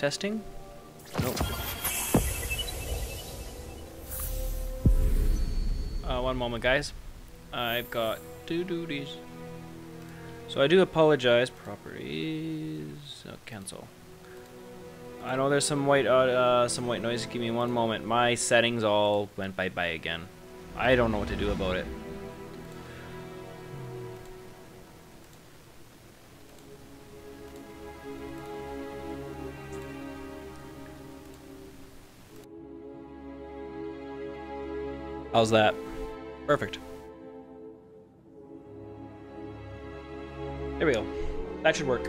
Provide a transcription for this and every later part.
Testing? Nope. Uh, one moment, guys. I've got two duties. So I do apologize. Properties. Oh, cancel. I know there's some white uh, uh, some white noise. Give me one moment. My settings all went bye bye again. I don't know what to do about it. How's that? Perfect. There we go. That should work.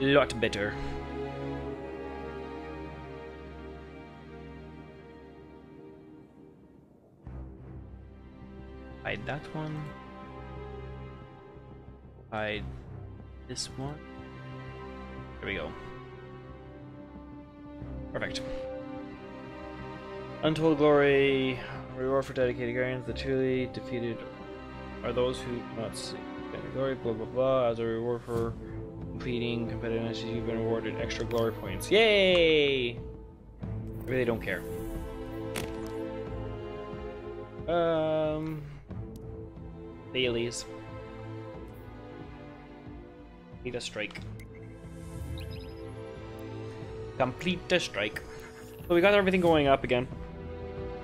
Lot better. Hide that one. Hide this one. There we go. Perfect. Untold glory, reward for dedicated guardians. The truly defeated are those who do not seek glory. Blah blah blah. As a reward for completing competitive you've been awarded extra glory points. Yay! I really don't care. Um, Bailey's. Need a strike. Complete the strike. So we got everything going up again.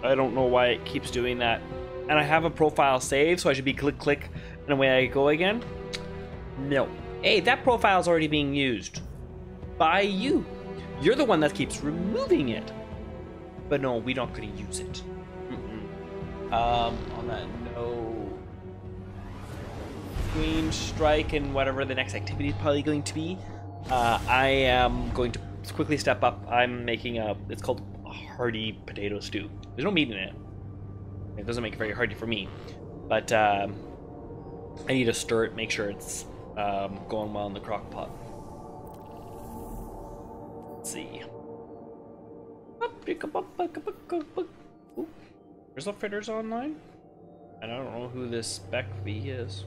I don't know why it keeps doing that. And I have a profile saved, so I should be click click and away I go again. No. Hey, that profile's already being used. By you. You're the one that keeps removing it. But no, we're not going to use it. Um, on that no. Queen strike and whatever the next activity is probably going to be. Uh, I am going to quickly step up. I'm making a. It's called a hearty potato stew. There's no meat in it. It doesn't make it very hearty for me, but um, I need to stir it, make sure it's um, going well in the crock pot. Let's see. There's a Fritters online? I don't know who this Spec V is.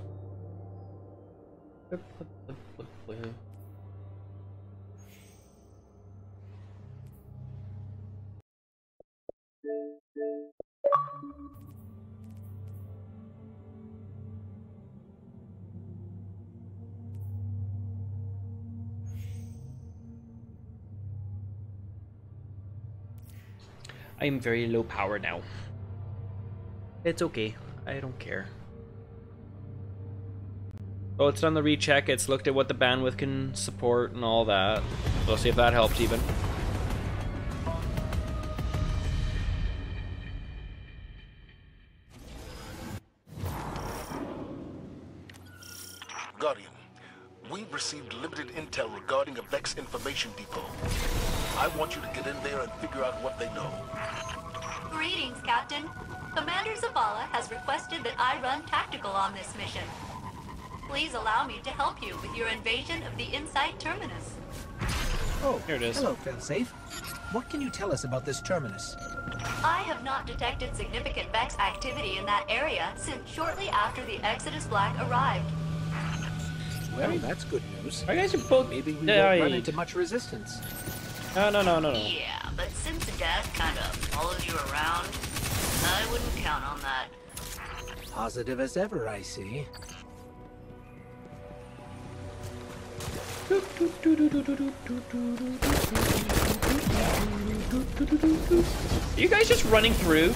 I am very low power now. It's okay. I don't care. Oh, it's done the recheck. It's looked at what the bandwidth can support and all that. We'll see if that helps even. Guardian, we've received limited intel regarding a Vex information depot. I want you to get in there and figure out what they know. Greetings, Captain. Commander Zavala has requested that I run tactical on this mission. Please allow me to help you with your invasion of the Insight Terminus. Oh, Here it is. Hello, Failsafe. What can you tell us about this terminus? I have not detected significant Vex activity in that area since shortly after the Exodus Black arrived. Well, that's good news. Are you guys are both Maybe we Yeah, won't run into much resistance. No, no, no, no, no. Yeah, but since the gas kind of follows you around, I wouldn't count on that. Positive as ever, I see. Are you guys just running through?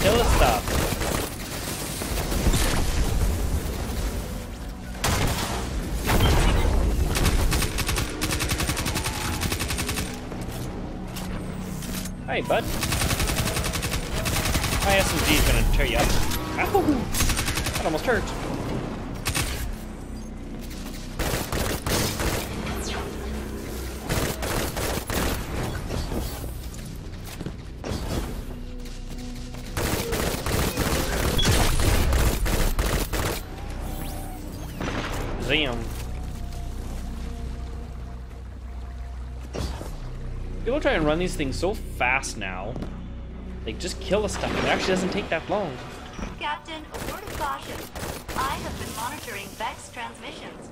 Kill us stuff. Hey, bud. My SMG is gonna tear you up. Ow! That almost hurt. People try and run these things so fast now. Like, just kill the stuff. It actually doesn't take that long. Captain, a word of caution. I have been monitoring Vex transmissions.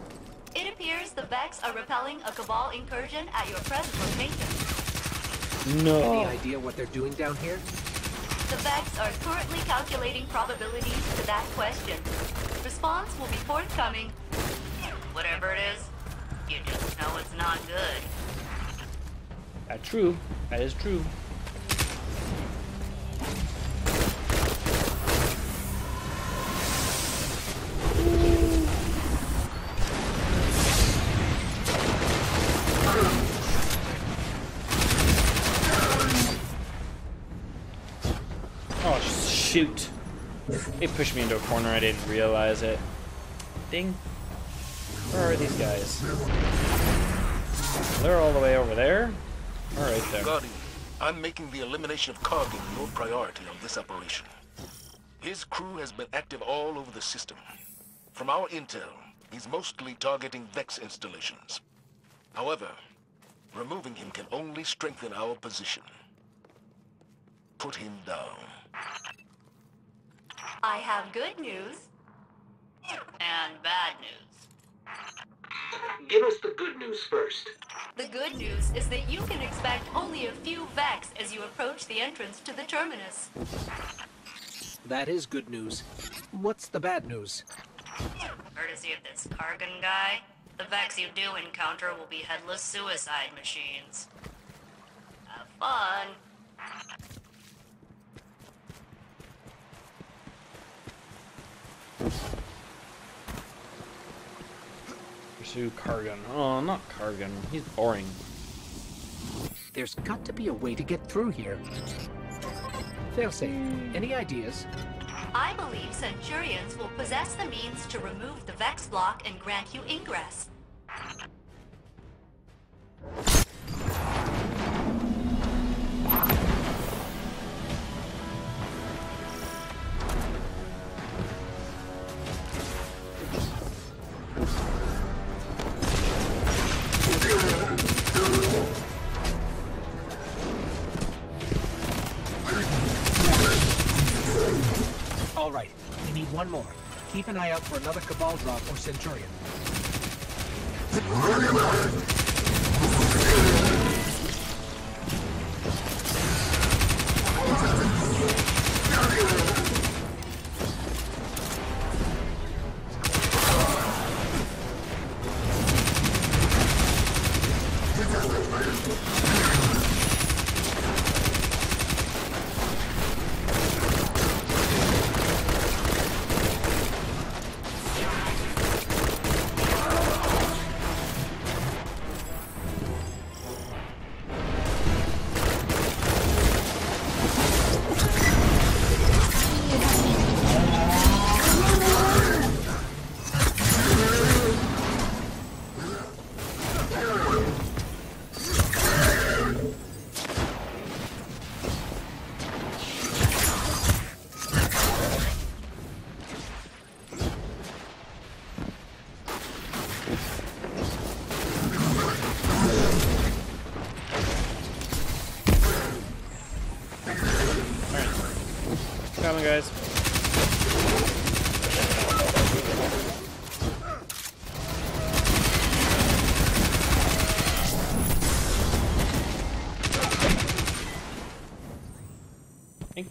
It appears the Vex are repelling a Cabal incursion at your present location. Any No. idea what they're doing down here? The Vex are currently calculating probabilities to that question. Response will be forthcoming. Whatever it is, you just know it's not good. That's true. That is true. Oh, shoot. It pushed me into a corner. I didn't realize it. Ding. Where are these guys? They're all the way over there. All right then. Guardian, I'm making the elimination of Kargan your priority on this operation. His crew has been active all over the system. From our intel, he's mostly targeting Vex installations. However, removing him can only strengthen our position. Put him down. I have good news and bad news. Give us the good news first. The good news is that you can expect only a few Vex as you approach the entrance to the terminus. That is good news. What's the bad news? Courtesy of this Kargan guy, the Vex you do encounter will be headless suicide machines. Have fun. Pursue Kargan. Oh, not Kargan. He's boring. There's got to be a way to get through here. Failsafe, any ideas? I believe Centurions will possess the means to remove the Vex block and grant you ingress. An eye out for another Cabal drop or Centurion.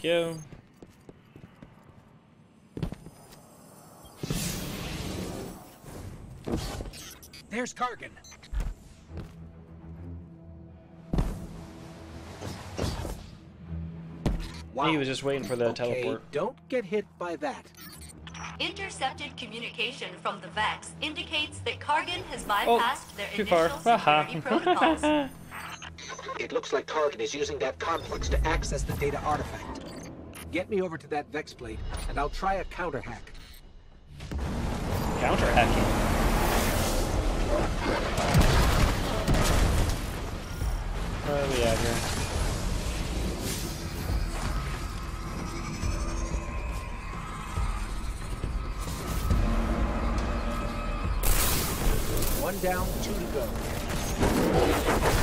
Thank you. There's Kargan. Wow. He was just waiting for the okay, teleport. don't get hit by that. Intercepted communication from the Vex indicates that Kargan has bypassed oh, their too initial far. security protocols. It looks like Kargan is using that complex to access the data artifact. Get me over to that Vex plate, and I'll try a counter hack. Counter hacking. What do we have here? One down, two to go.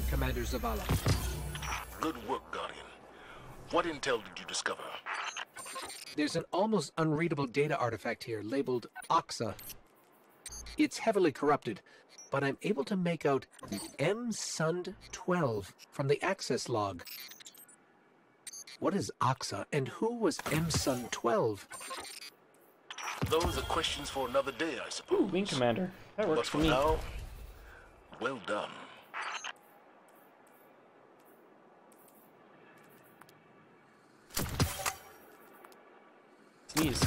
Secured, Commander Zavala. Good work, Guardian. What intel did you discover? There's an almost unreadable data artifact here labeled Oxa. It's heavily corrupted, but I'm able to make out M Sund 12 from the access log. What is Oxa and who was M Sund 12? Those are questions for another day, I suppose. Ooh, Wing Commander. That But works for for me. now, well done. Sneeze.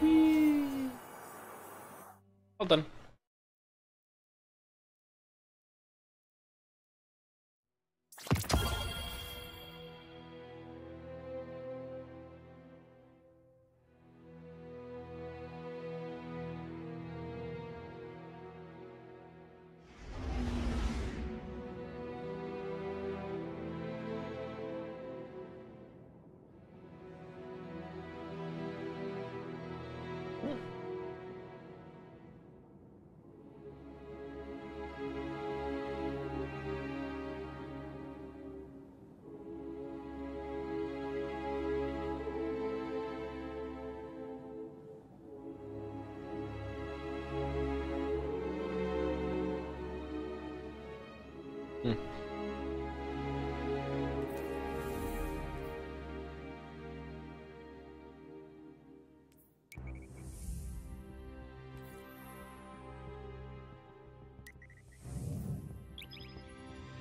Whee! Well done.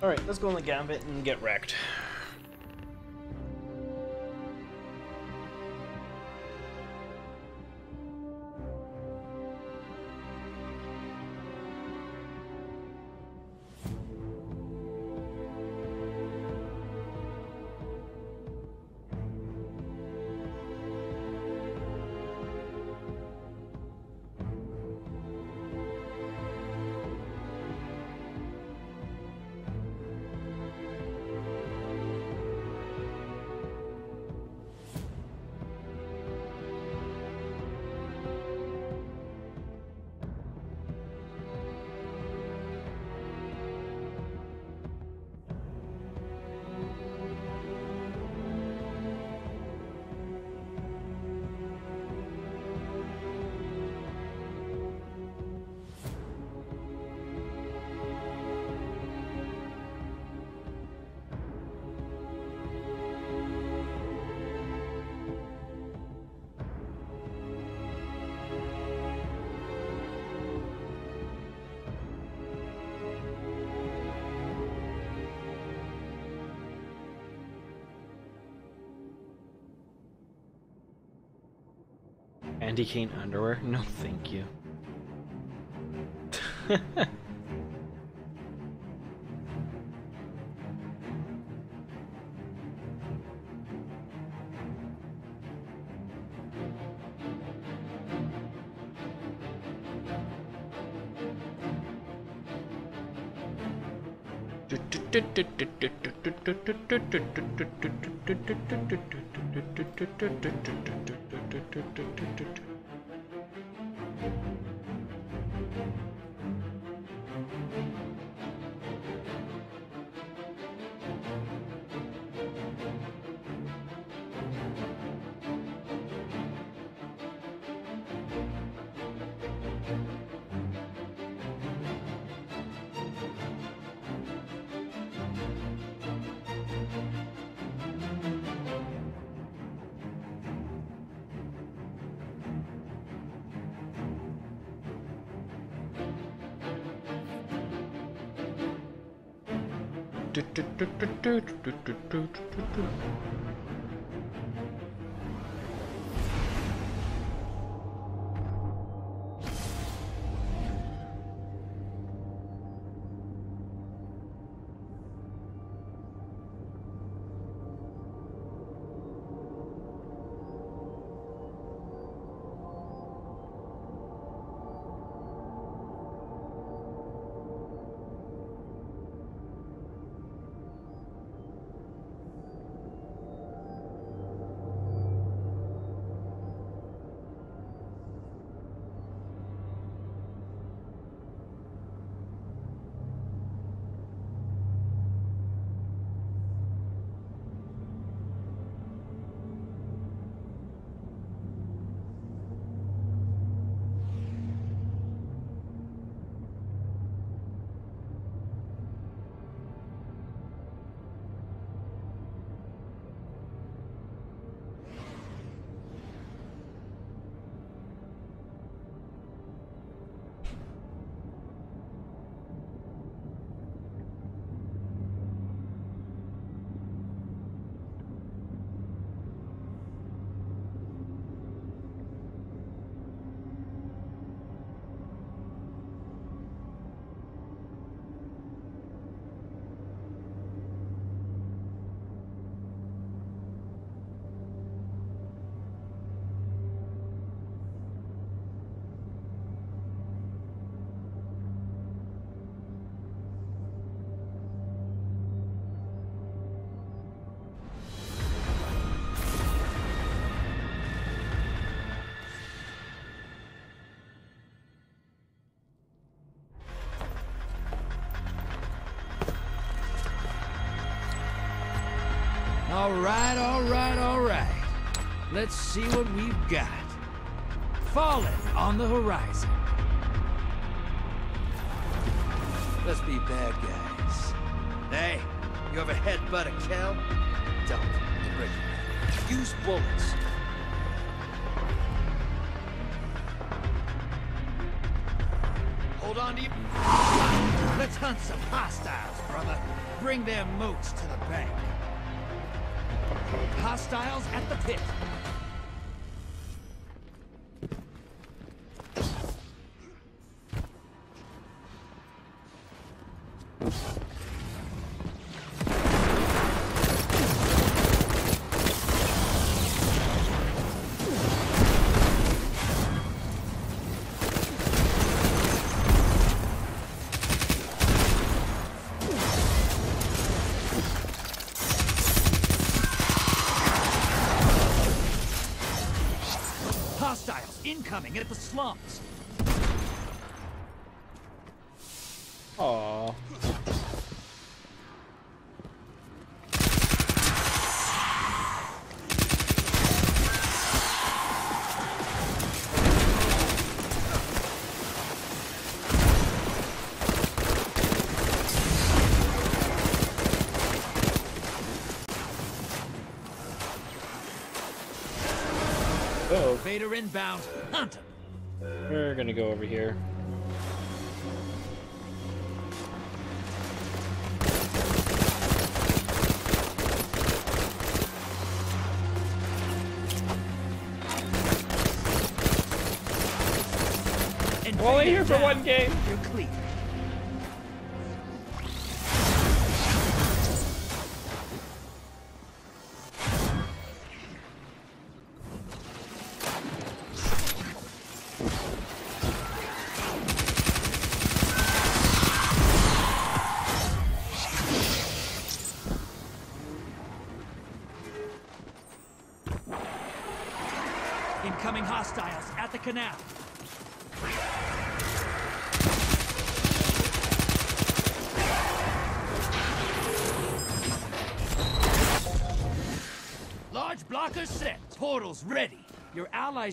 Alright, let's go on the gambit and get wrecked. Candy cane underwear? No, thank you. All right, all right, all right. Let's see what we've got. Fallen on the horizon. Let's be bad guys. Hey, you ever headbutt a cow? Don't. It breaks. Use bullets. Hold on to. Let's hunt some hostiles, brother. Bring their motes to the bank. Hostiles at the pit. Incoming at the slums. Aww. Oh, Vader inbound. Go over here.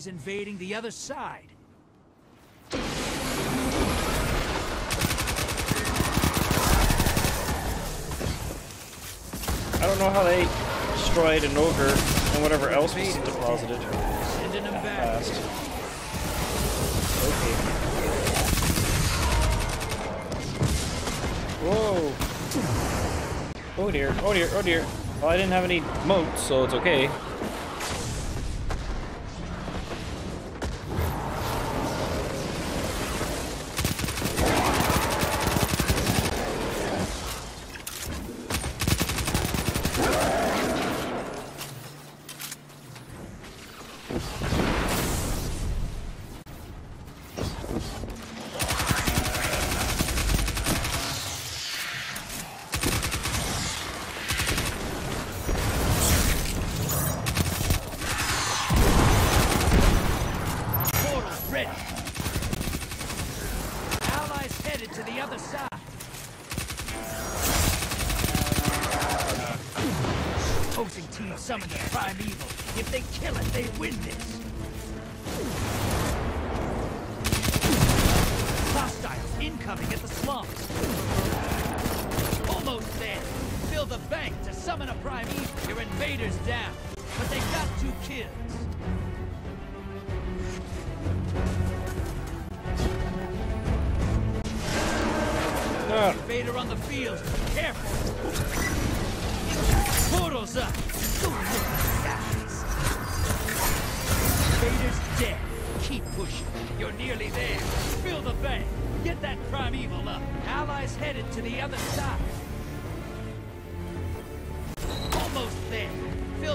Allies invading the other side. I don't know how they destroyed an ogre and whatever else was deposited Sending them back. fast. Okay. Whoa. Oh dear, oh dear, oh dear. Well, I didn't have any motes, so it's okay.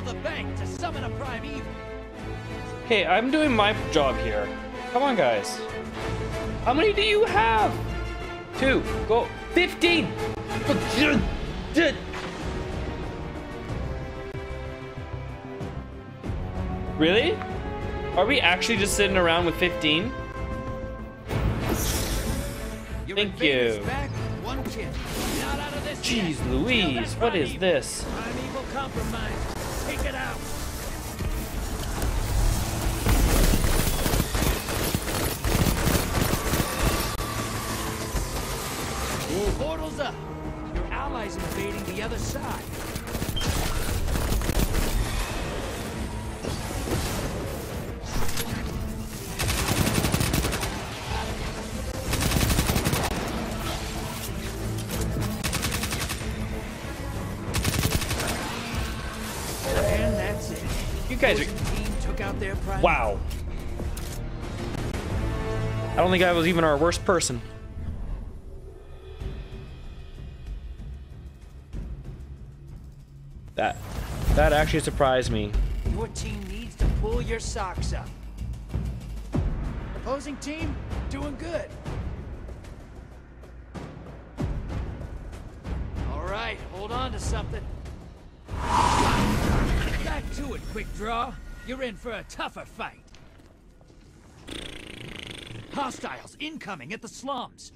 The bank to summon a primeval. Okay, I'm doing my job here. Come on, guys. How many do you have? Two. Go. 15! Really? Are we actually just sitting around with 15? Thank you. Back. One kill. Not out of this Jeez Louise, what is this? Wow. I don't think I was even our worst person. That that actually surprised me. Your team needs to pull your socks up. Opposing team, doing good. All right, hold on to something. Back to it, quick draw. You're in for a tougher fight. Hostiles incoming at the slums.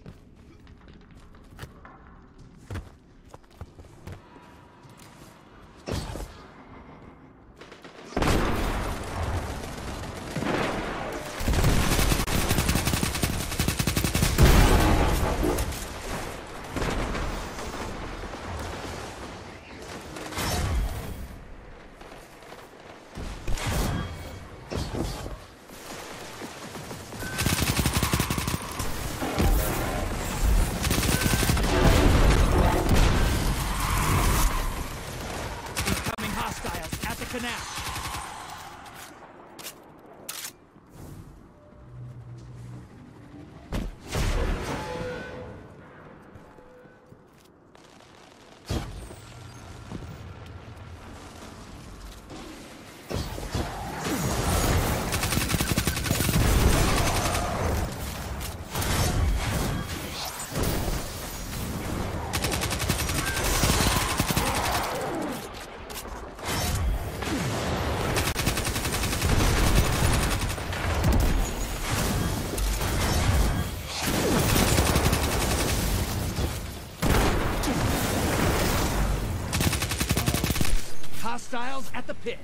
Hostiles at the pit.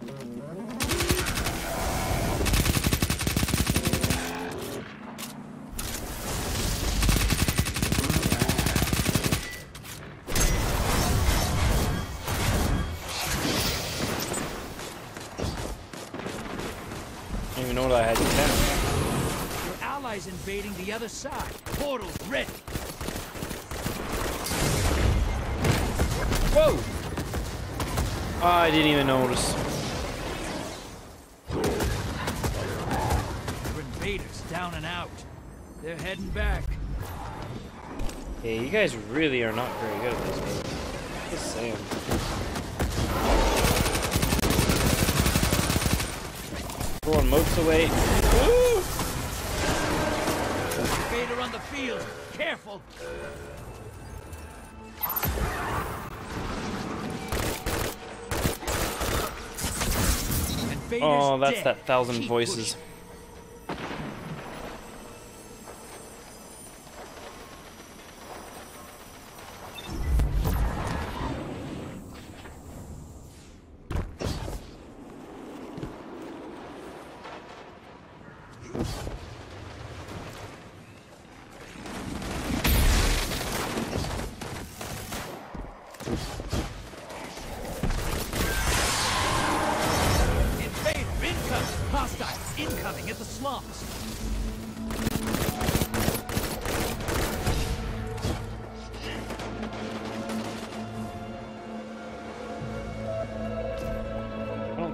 I didn't even know that I had 10. Your allies invading the other side. I didn't even notice. Invaders down and out. They're heading back. Yeah, you guys really are not very good at this game. Just saying. Throwing motes away. Woo! Invader on the field. Careful. Oh, that's dead. that thousand Keep voices. pushing.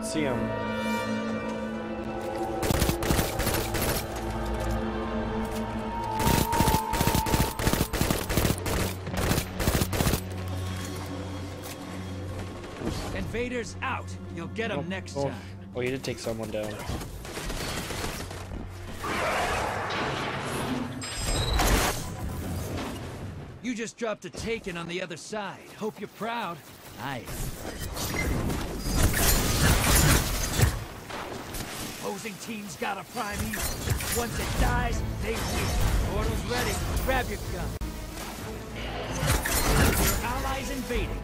See him. Invaders out. You'll get them oh, next oh, time. oh, you did take someone down. You just dropped a taken on the other side. Hope you're proud. I Opposing team's got a primeval. Once it dies, they win. Portal's ready. Grab your gun. Your allies invading.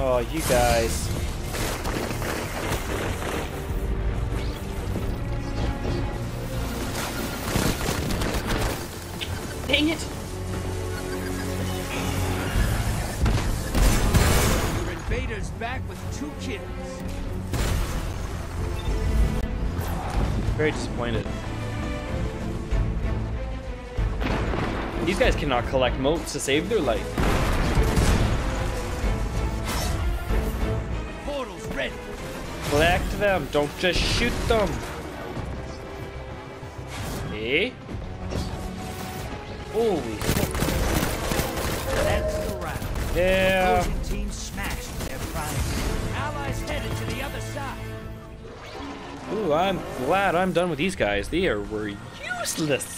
Oh, you guys. Cannot collect motes to save their life. Portal's ready. Collect them, don't just shoot them. Eh? Holy fuck. That's the round. Yeah. Opposing team smashed their prime. Allies headed to the other side. Ooh, I'm glad I'm done with these guys. They are were useless.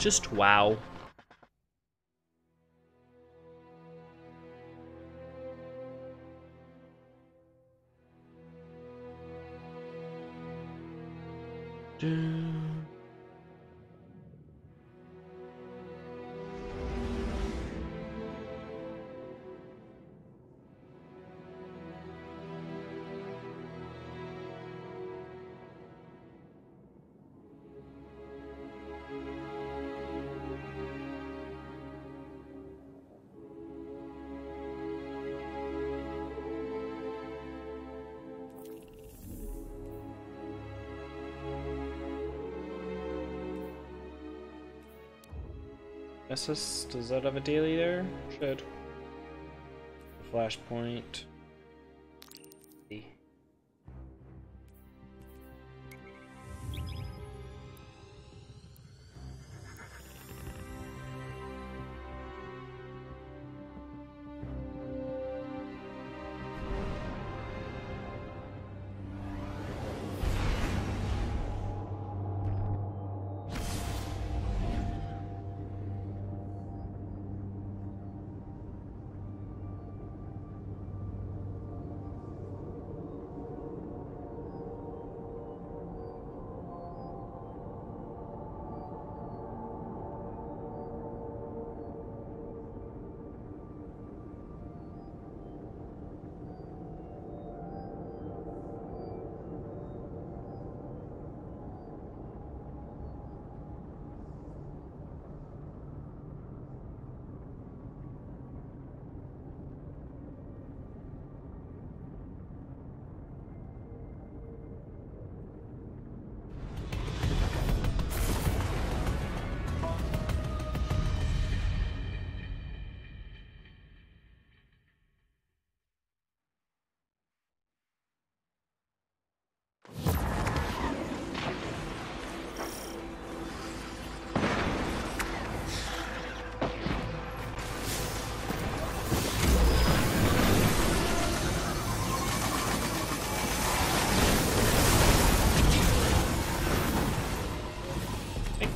Just wow. Dun. SS, does that have a daily there? Should. Flashpoint.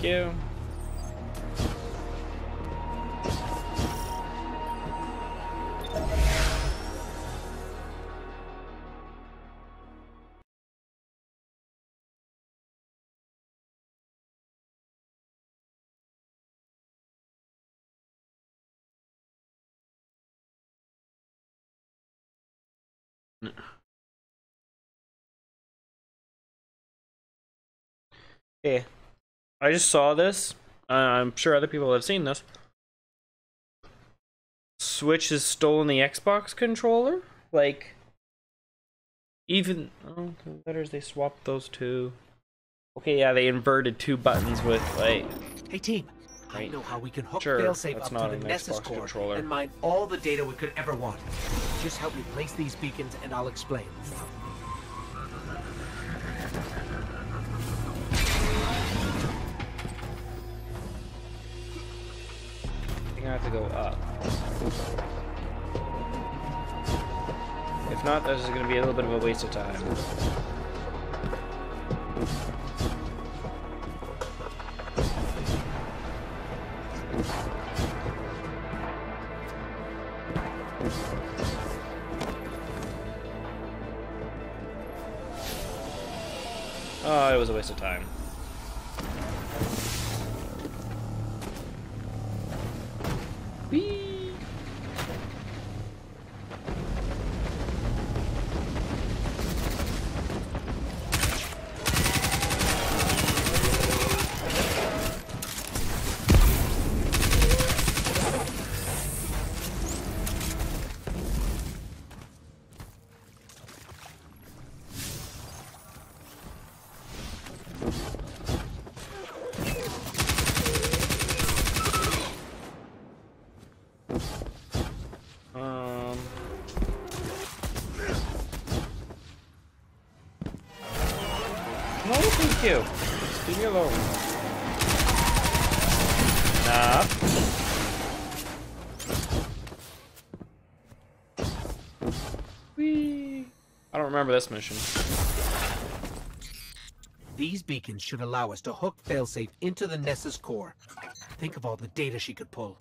You. Okay. I just saw this. Uh, I'm sure other people have seen this. Switch has stolen the Xbox controller? Like, even. Oh, the letters, they swapped those two. Okay, yeah, they inverted two buttons with, like. Hey team, I know how we can hook Sure, failsafe up not to the Nessus Xbox core controller. and mine all the data we could ever want. Just help me place these beacons and I'll explain. Think I have to go up. If not, this is going to be a little bit of a waste of time. Oh, it was a waste of time. Remember this mission. These beacons should allow us to hook failsafe into the Nessus core. Think of all the data she could pull.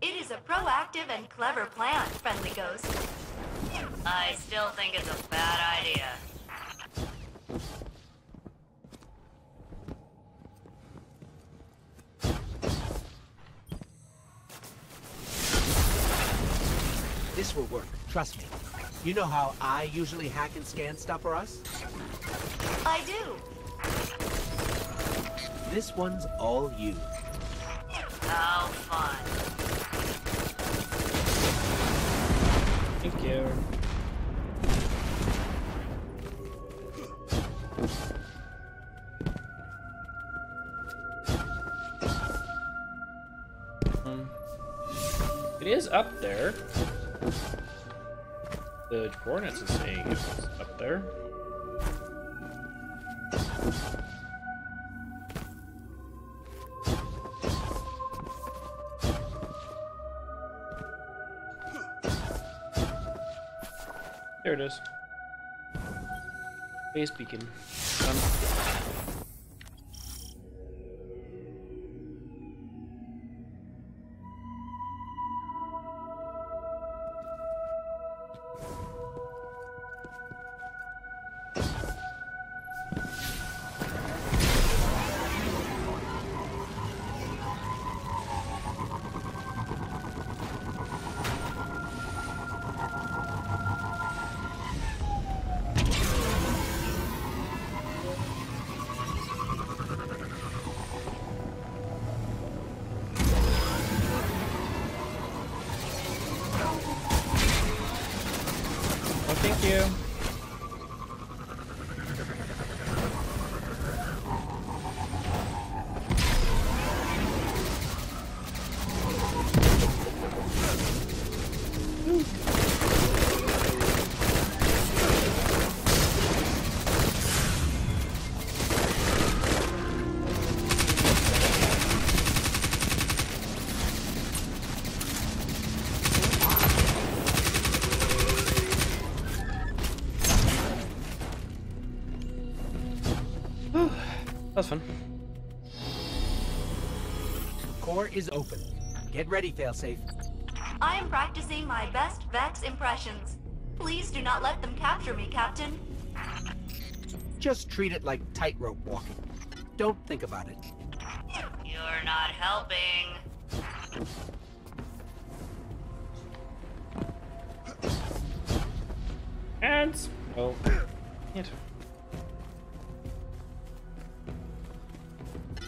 It is a proactive and clever plan, Friendly Ghost. I still think it's a bad idea. This will work, trust me. You know how I usually hack and scan stuff for us? I do. This one's all you. How fun. Thank you. Um, It is up there. The coordinates is saying it's up there. There it is. Base beacon. Done. You. Is open. Get ready, failsafe. I am practicing my best Vex impressions. Please do not let them capture me, Captain. Just treat it like tightrope walking. Don't think about it. You're not helping. And well, it.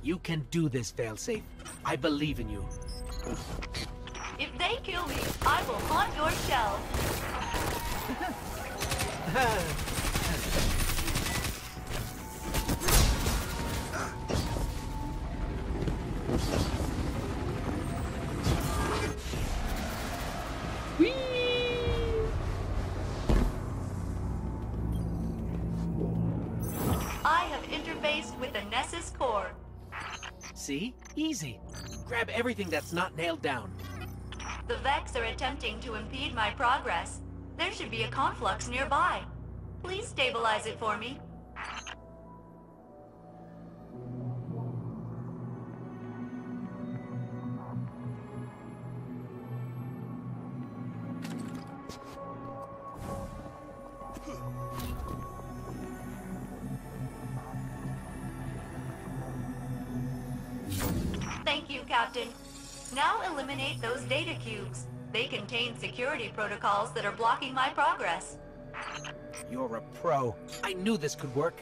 You can do this, failsafe. I believe in you. If they kill me, I will haunt your shell. Easy. Grab everything that's not nailed down. The Vex are attempting to impede my progress. There should be a conflux nearby. Please stabilize it for me. Now eliminate those data cubes. They contain security protocols that are blocking my progress. You're a pro. I knew this could work.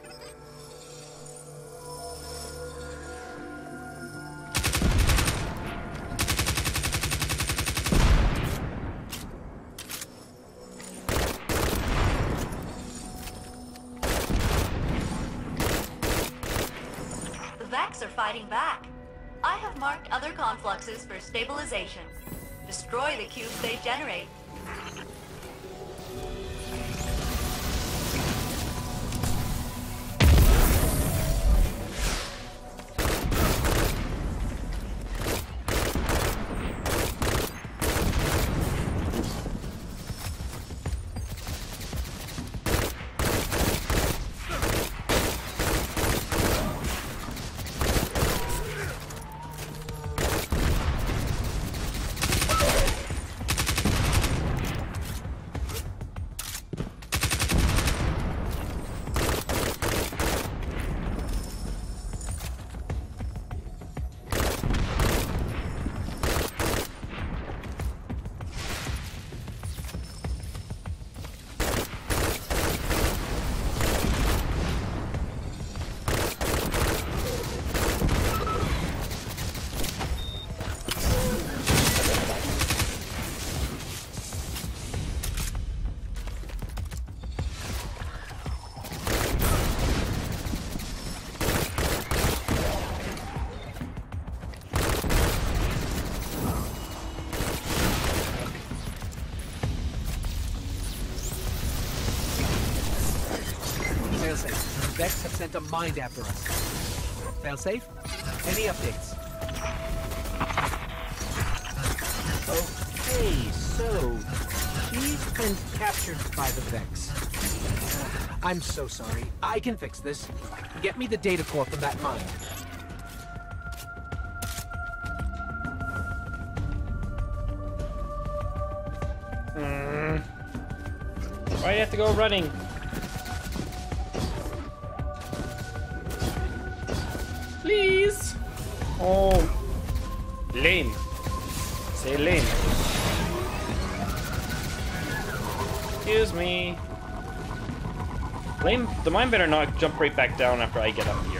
The Vex are fighting back. I have marked other confluxes for stabilization. Destroy the cubes they generate. Vex have sent a mind after us. Failsafe, any updates? Okay, so he's been captured by the Vex. I'm so sorry. I can fix this. Get me the data core from that mine. Why do you have to go running? Oh, lame. Say lame. Excuse me. Lame. The mine better not jump right back down after I get up here.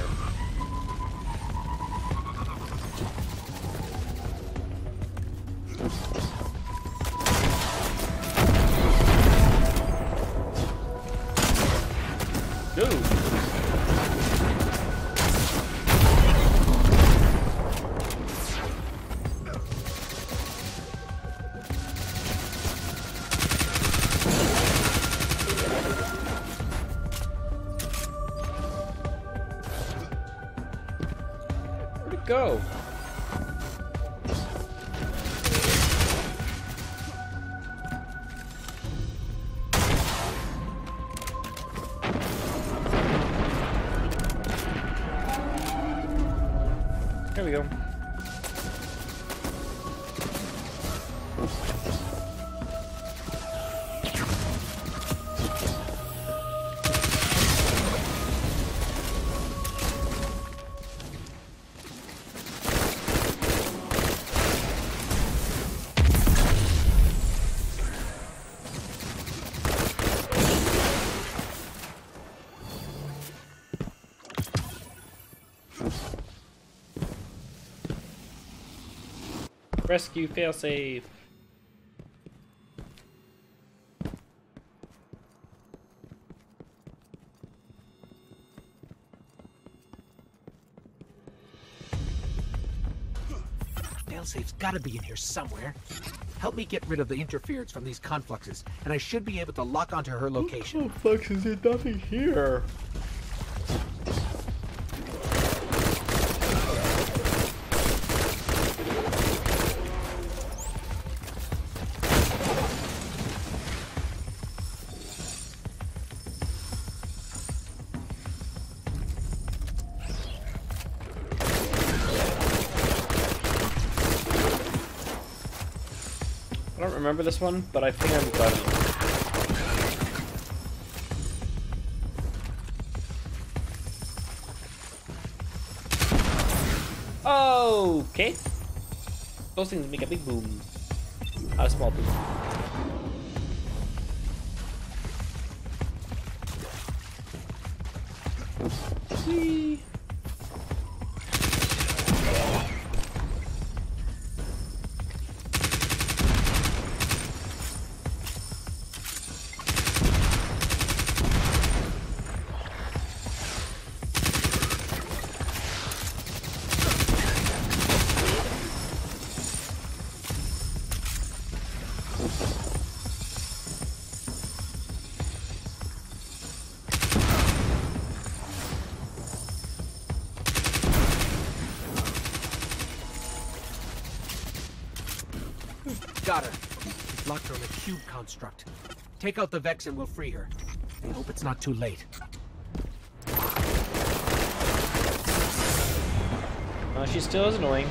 Rescue failsafe. Failsafe's gotta be in here somewhere. Help me get rid of the interference from these confluxes, and I should be able to lock onto her location. Oh, fuck, is there nothing here? This one, but I think I'm done. Okay. Those things make a big boom. Not a small boom. Construct. Take out the Vex and we'll free her. I hope it's not too late. Uh, she still is annoying.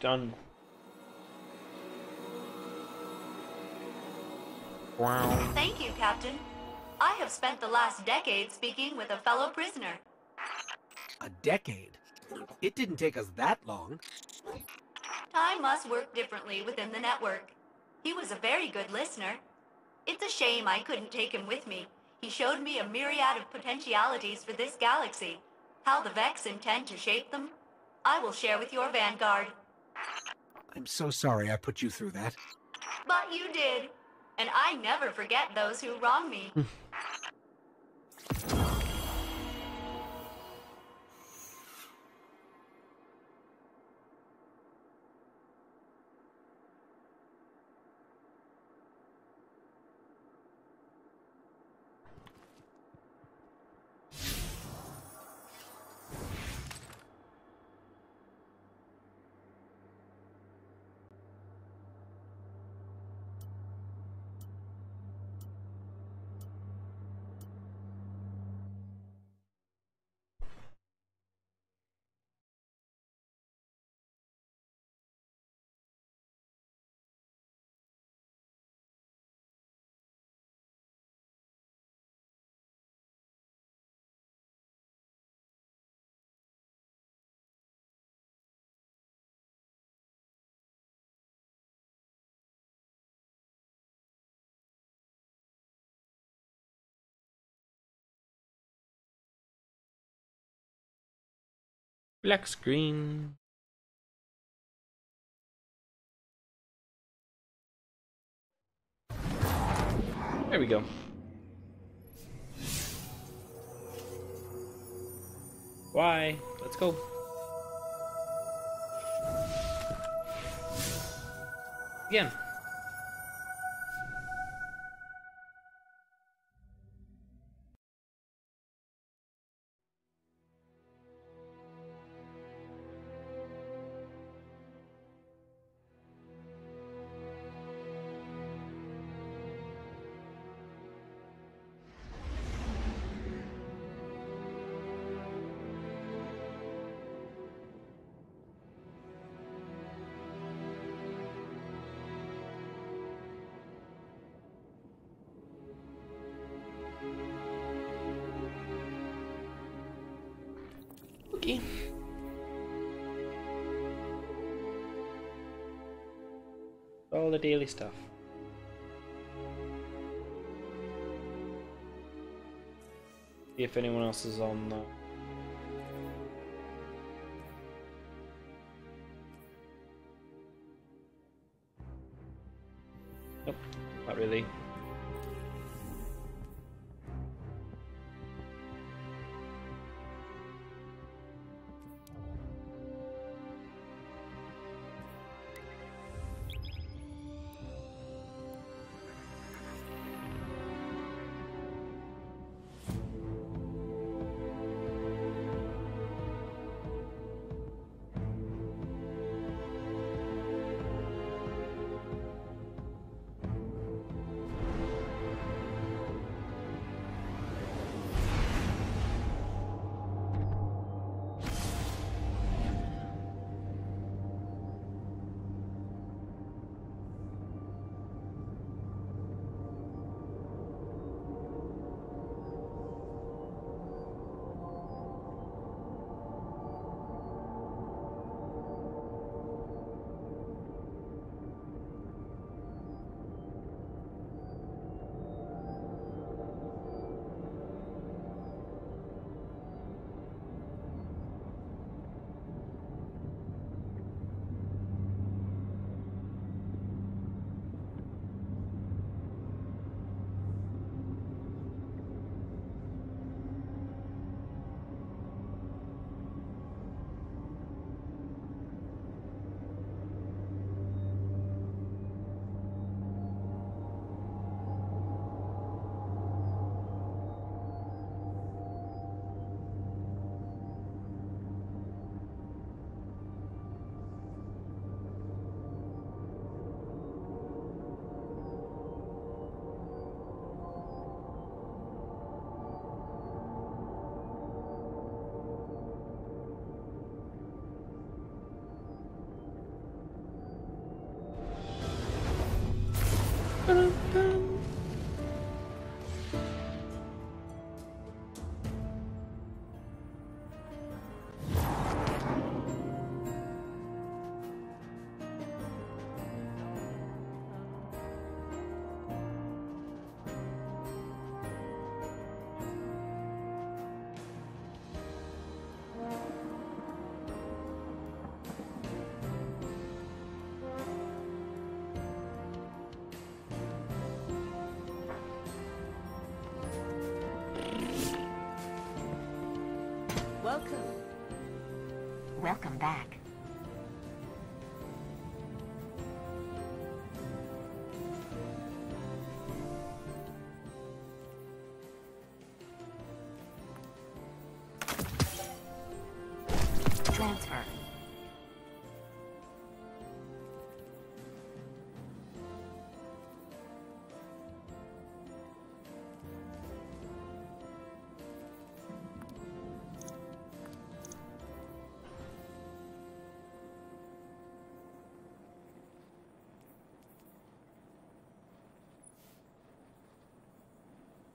Done. Thank you, Captain. I have spent the last decade speaking with a fellow prisoner. A decade? It didn't take us that long. Time must work differently within the network. He was a very good listener. It's a shame I couldn't take him with me. He showed me a myriad of potentialities for this galaxy. How the Vex intend to shape them, I will share with your vanguard. I'm so sorry I put you through that. But you did. And I never forget those who wrong me. Black screen. There we go. Why? Let's go. Again. The daily stuff. See if anyone else is on the. Welcome back.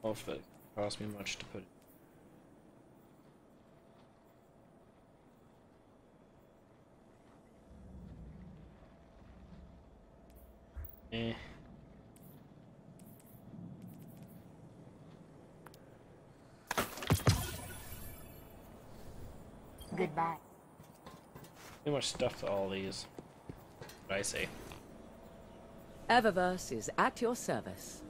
Well, if it cost me much to put. Eh. Goodbye. Too much stuff to all these. What I say. Eververse is at your service.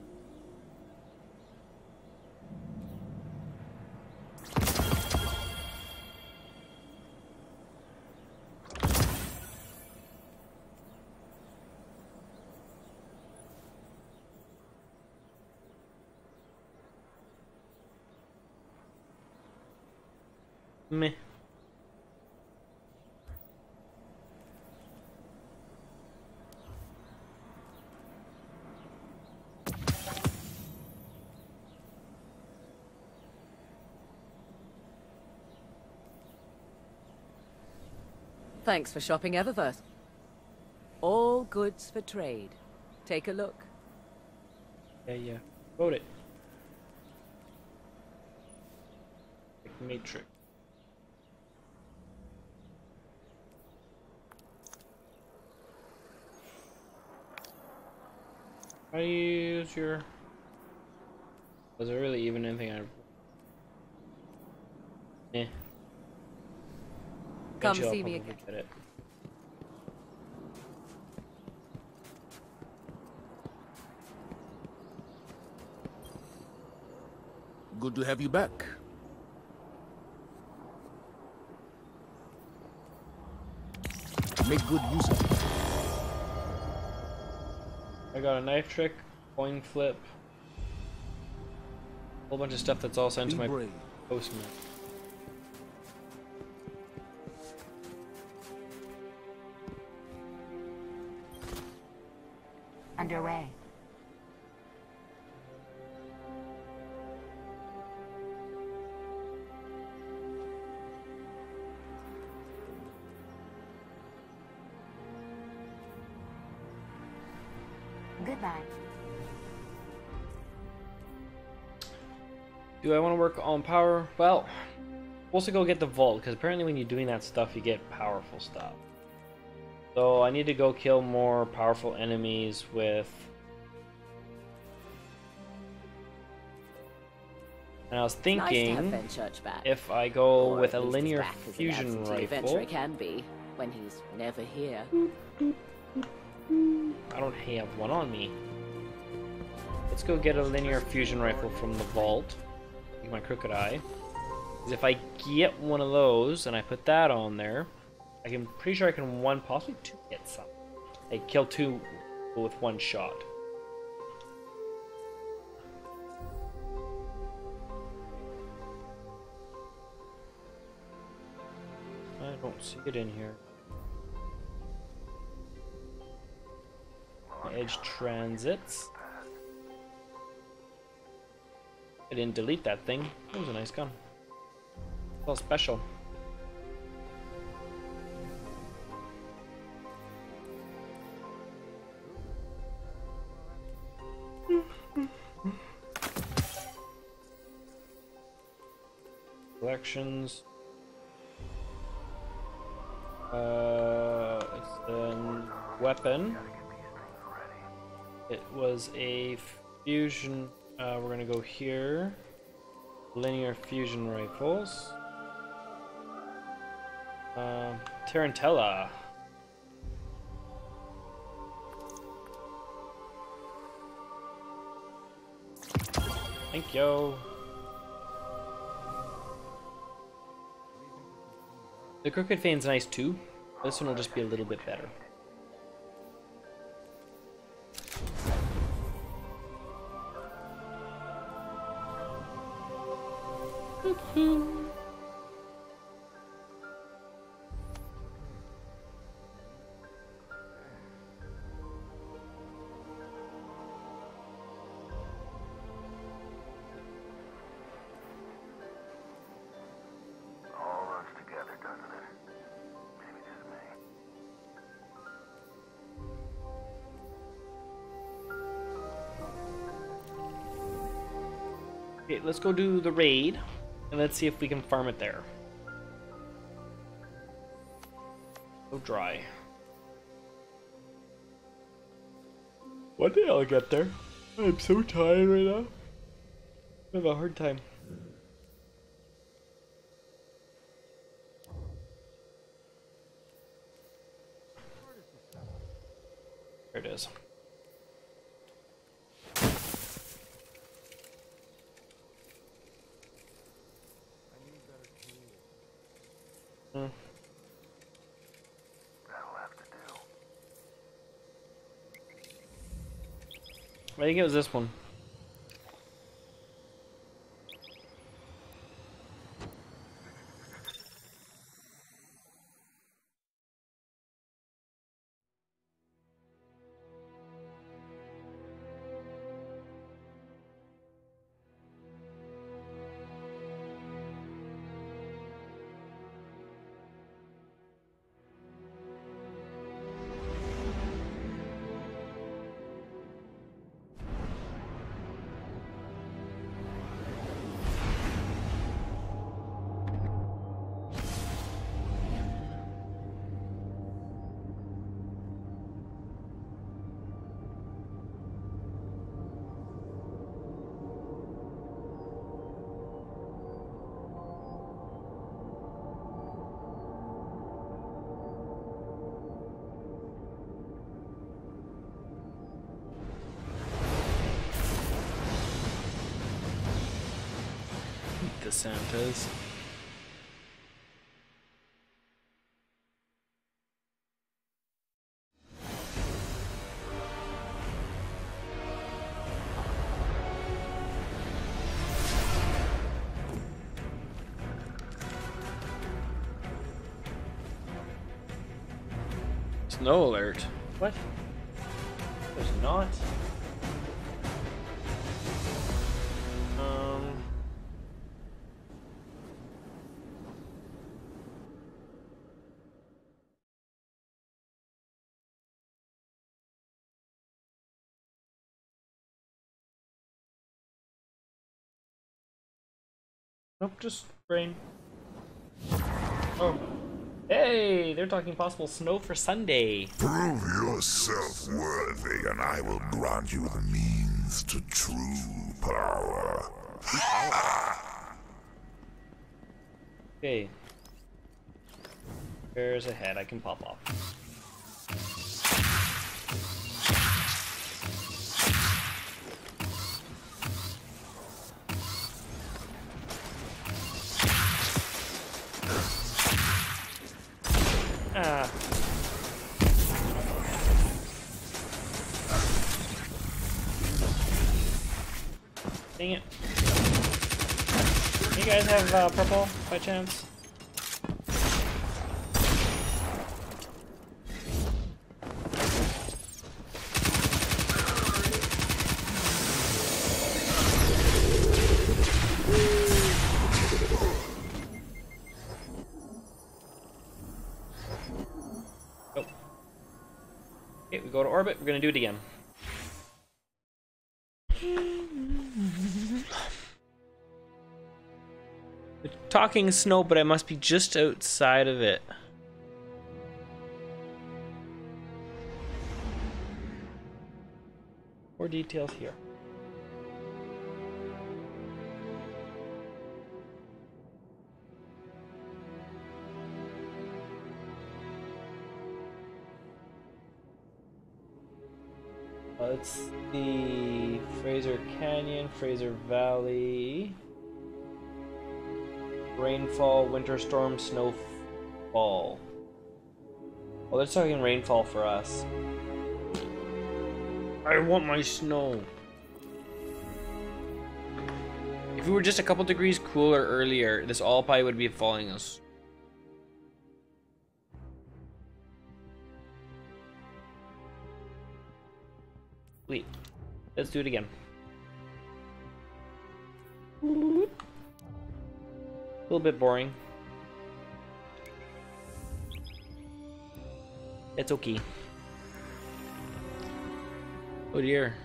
Thanks for shopping Eververse. All goods for trade. Take a look. Yeah, yeah. Vote it. Matrix. I use your. Was there really even anything I? Eh. Come I'll see me again. Get it. Good to have you back. Make good use of it. I got a knife trick, coin flip, a whole bunch of stuff that's all sent Be to my brave. postman. Goodbye. Do I want to work on power? Well, we'll also go get the vault because apparently when you're doing that stuff, you get powerful stuff. So I need to go kill more powerful enemies with. And I was thinking Fenchurch if I go Or with a at least as linear back as an fusion rifle. can be when he's never here. I don't have one on me. Let's go get a linear fusion rifle from the vault. My crooked eye. if I get one of those and I put that on there, I can pretty sure I can one, possibly two, get some. I kill two with one shot. I don't see it in here. Edge transits. I didn't delete that thing. It was a nice gun. Well, special. Collections. Uh, it's a weapon. It was a fusion. Uh, we're gonna go here. Linear fusion rifles. Uh, Tarantula. Thank you. The Crooked Fan's nice too. This one will just be a little bit better. Let's go do the raid, and let's see if we can farm it there. So dry. One day I'll get there. I'm so tired right now. I have a hard time. There it is. Hmm. That'll have to do. I think it was this one. The Nope, just rain. Oh. Hey, they're talking possible snow for Sunday. Prove yourself worthy, and I will grant you the means to true power. Okay. There's a head I can pop off. Dang it. You guys have uh, purple by chance? Orbit. We're gonna do it again. We're talking snow, but I must be just outside of it. More details here. It's the Fraser Canyon, Fraser Valley. Rainfall, winter storm, snowfall. Well, they're talking rainfall for us. I want my snow. If we were just a couple degrees cooler earlier, this all probably would be falling us. Let's do it again. A little bit boring. It's okay. Oh dear.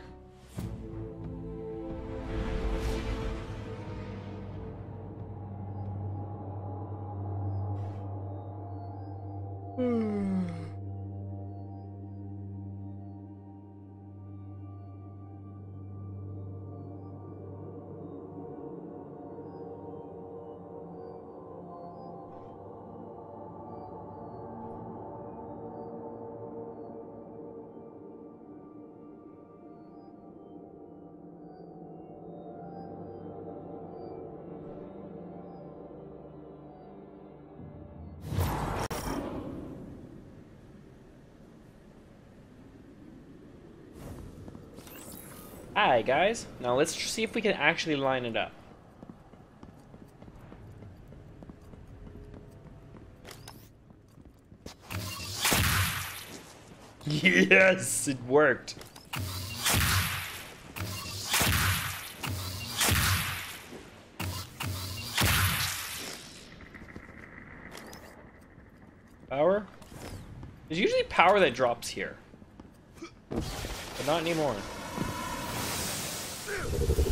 Hi guys. Now let's see if we can actually line it up. Yes, it worked. Power? There's usually power that drops here. But not anymore. Hmm.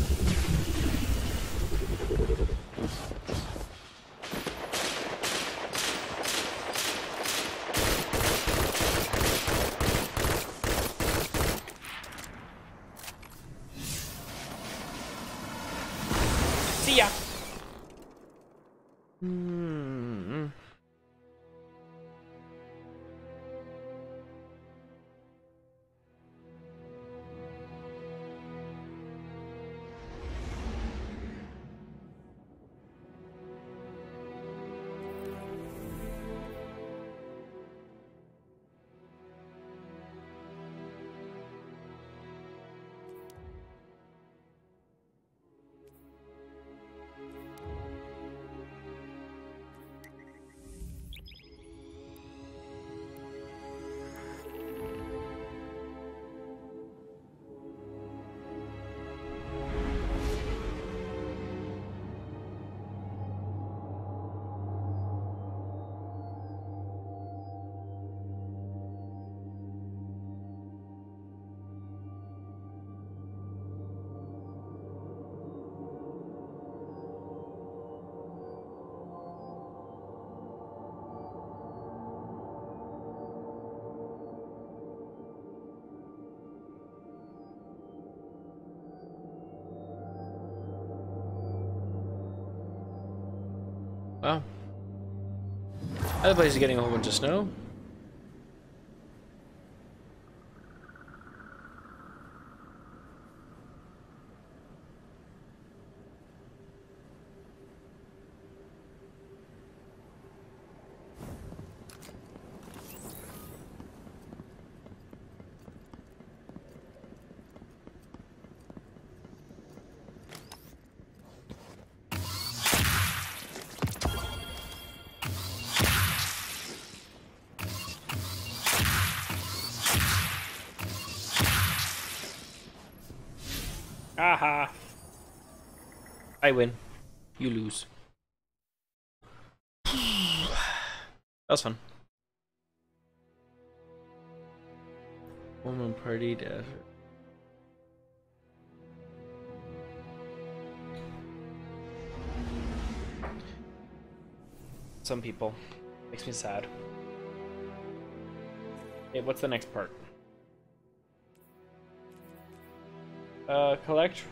Other place is getting a whole bunch of snow. Aha! I win. You lose. That was fun. Woman party death. Some people. Makes me sad. Okay, what's the next part? Uh, collect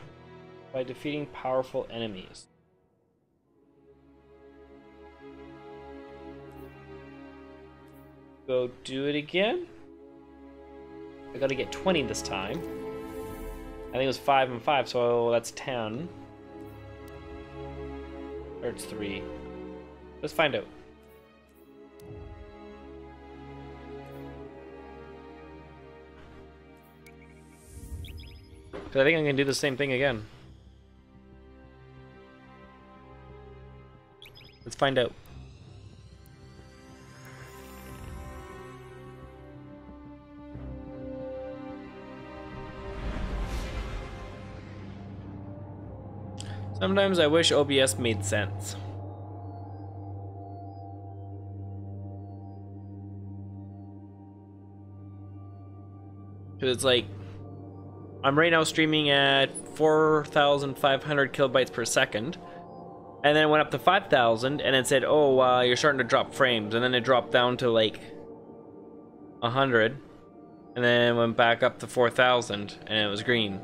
by defeating powerful enemies. Go do it again. I gotta get 20 this time. I think it was 5 and 5, so that's 10. Or it's 3. Let's find out. Because I think I'm going to do the same thing again. Let's find out. Sometimes I wish OBS made sense. Because it's like, I'm right now streaming at 4,500 kilobytes per second. And then it went up to 5,000, and it said, oh, uh, you're starting to drop frames. And then it dropped down to like 100. And then went back up to 4,000, and it was green.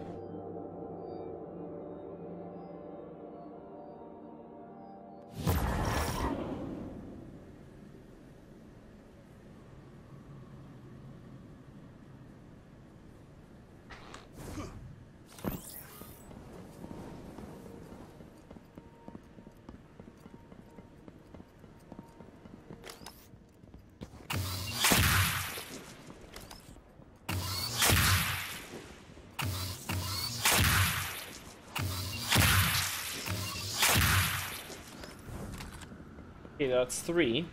Okay, that's three.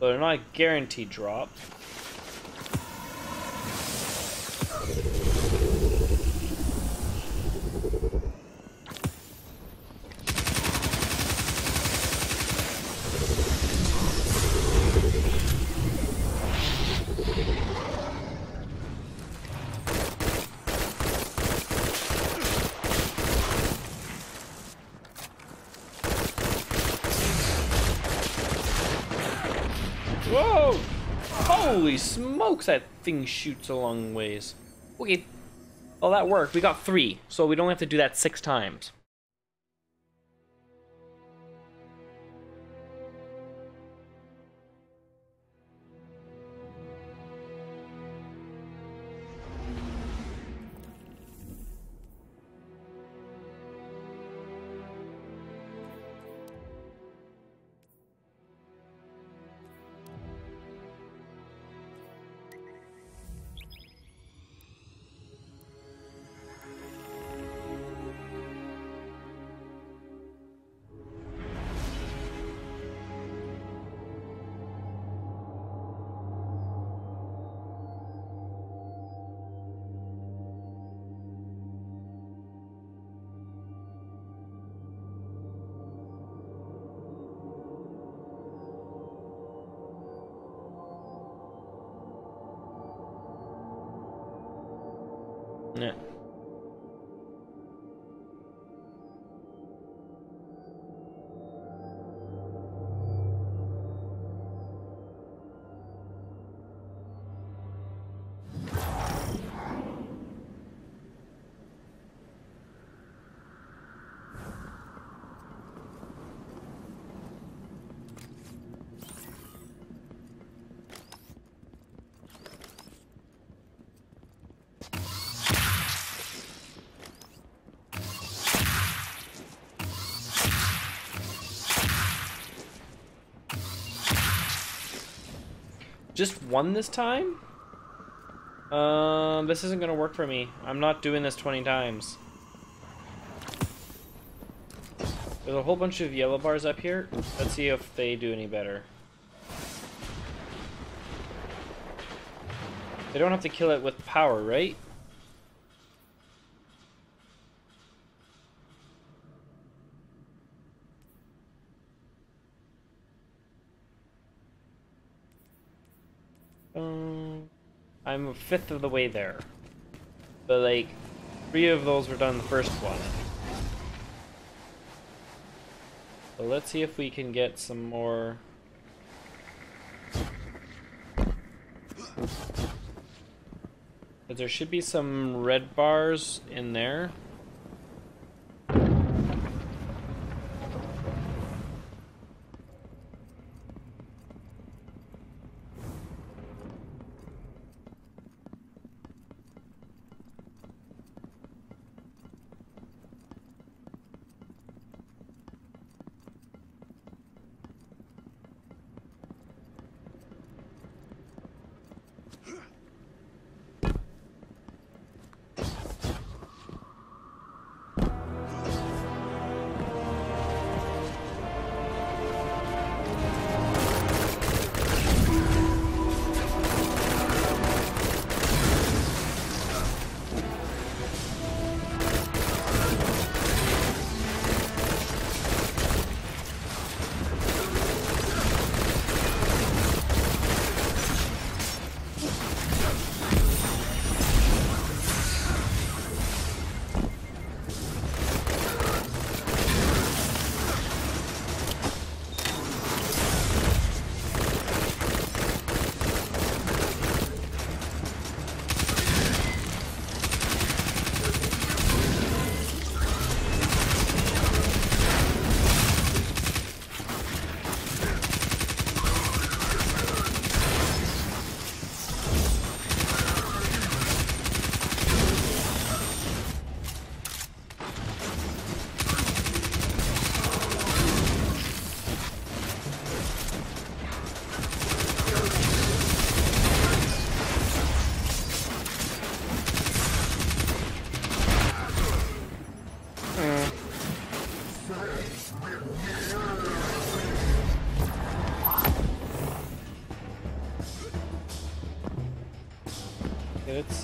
But they're not guaranteed drop. Whoa! Holy smokes, that thing shoots a long ways. Okay. Well, that worked. We got three, so we don't have to do that six times. Just one this time? Um, this isn't gonna work for me. I'm not doing this 20 times. There's a whole bunch of yellow bars up here. Let's see if they do any better. They don't have to kill it with power, right? Um, I'm a fifth of the way there. But like, three of those were done the first one. So let's see if we can get some more. But there should be some red bars in there.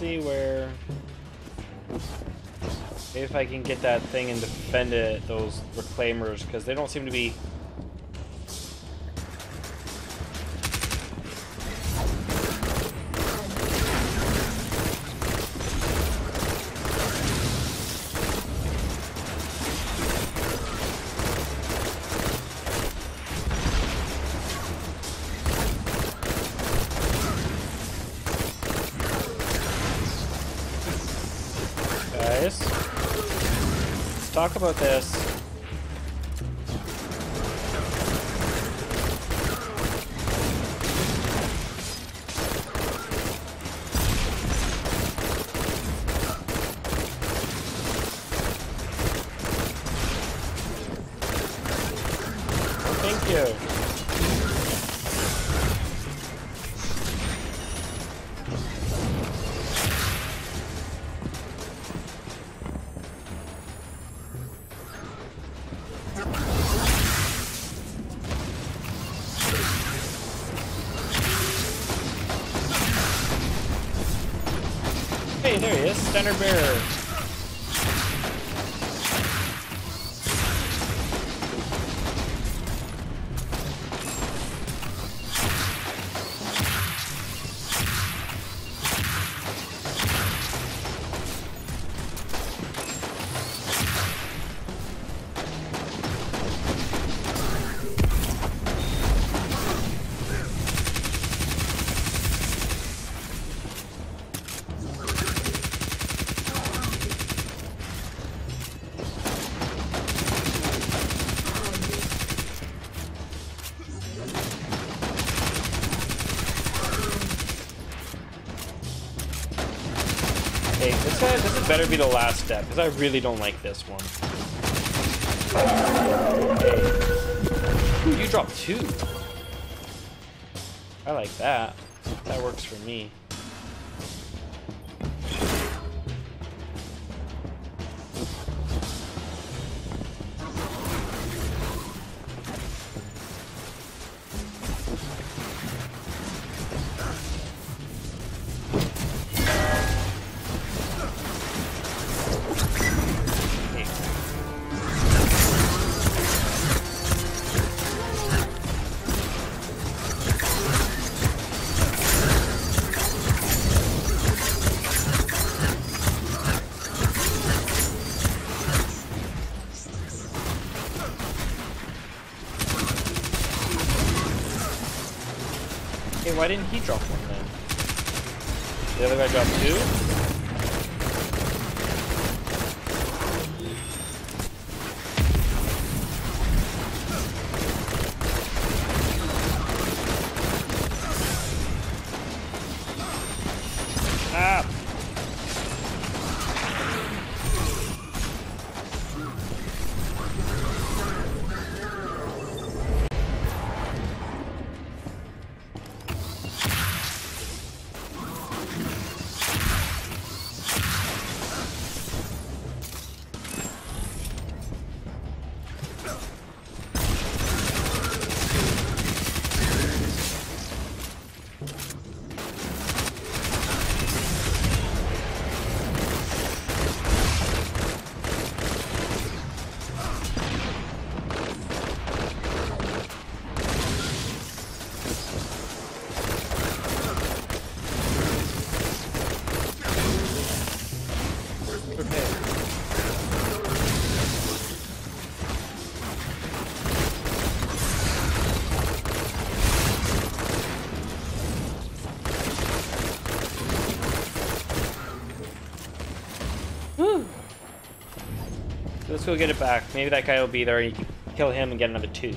See where. If I can get that thing and defend it, those reclaimers, because they don't seem to be. About this. Standard bearer. Better be the last step, because I really don't like this one. Ooh, you dropped two. I like that. That works for me. Let's go get it back. Maybe that guy will be there and you can kill him and get another two.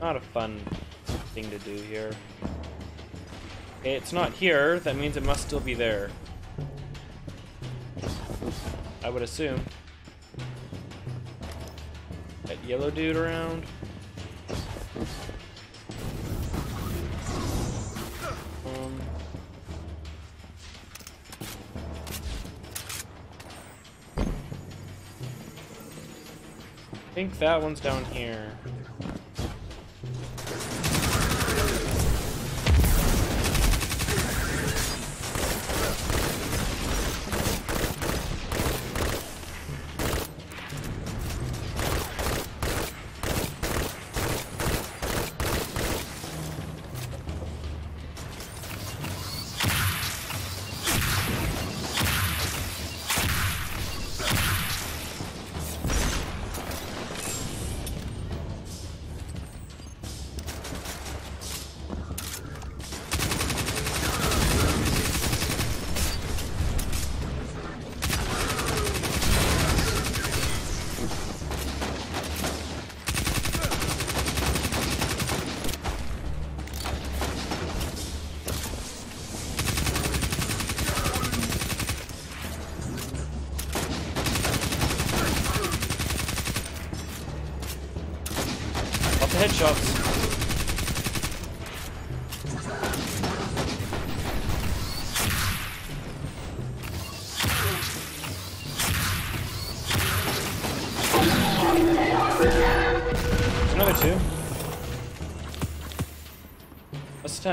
Not a fun thing to do here. Okay, it's not here. That means it must still be there. I would assume. That yellow dude around. That one's down here.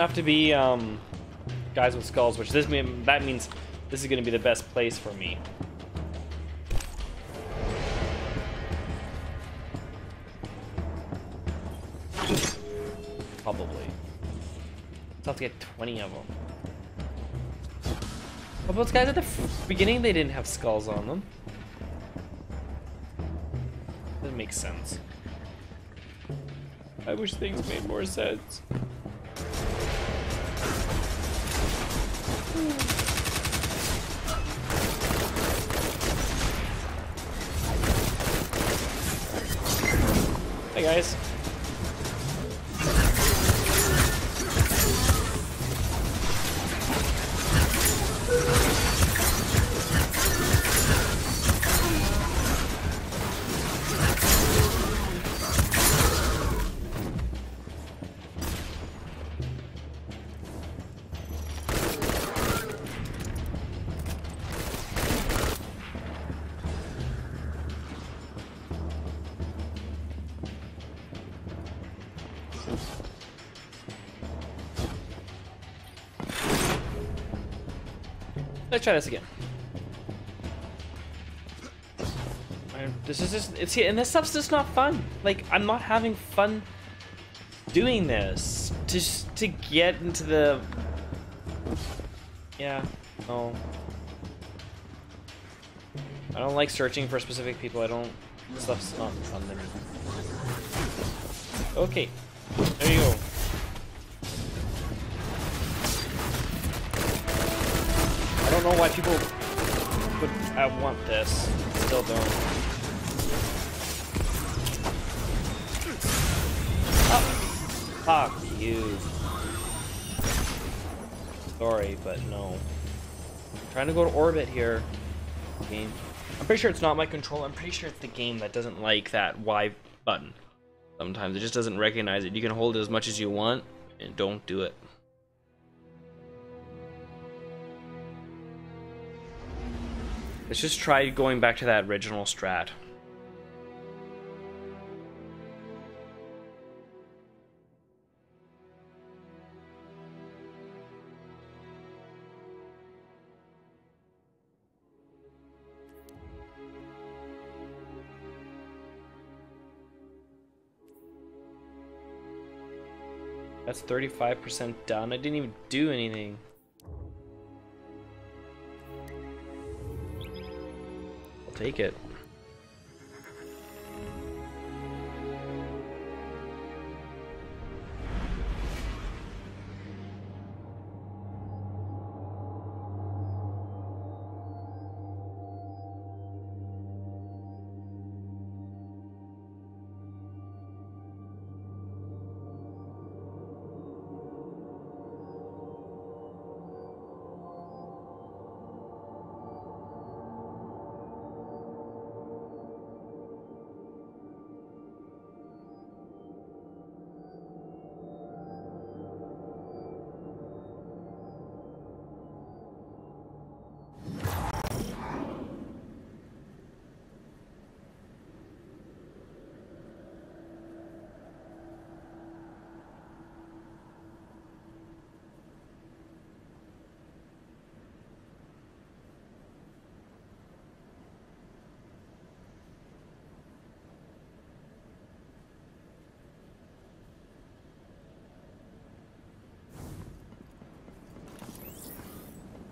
Have to be um, guys with skulls, which this mean that means this is going to be the best place for me. Probably. I'll have to get 20 of them. Well, those guys at the beginning, they didn't have skulls on them. That makes sense. I wish things made more sense. Try this again. This is just it's and this stuff's just not fun. Like I'm not having fun doing this. Just to get into the Yeah, no. I don't like searching for specific people. I don't stuff's not fun to me. Okay. There you go. Know why people would I want this. Still don't. Oh, fuck you. Sorry, but no. I'm trying to go to orbit here. Game. I'm pretty sure it's not my control. I'm pretty sure it's the game that doesn't like that Y button. Sometimes it just doesn't recognize it. You can hold it as much as you want, and don't do it. Let's just try going back to that original strat. That's 35% done. I didn't even do anything. Take it.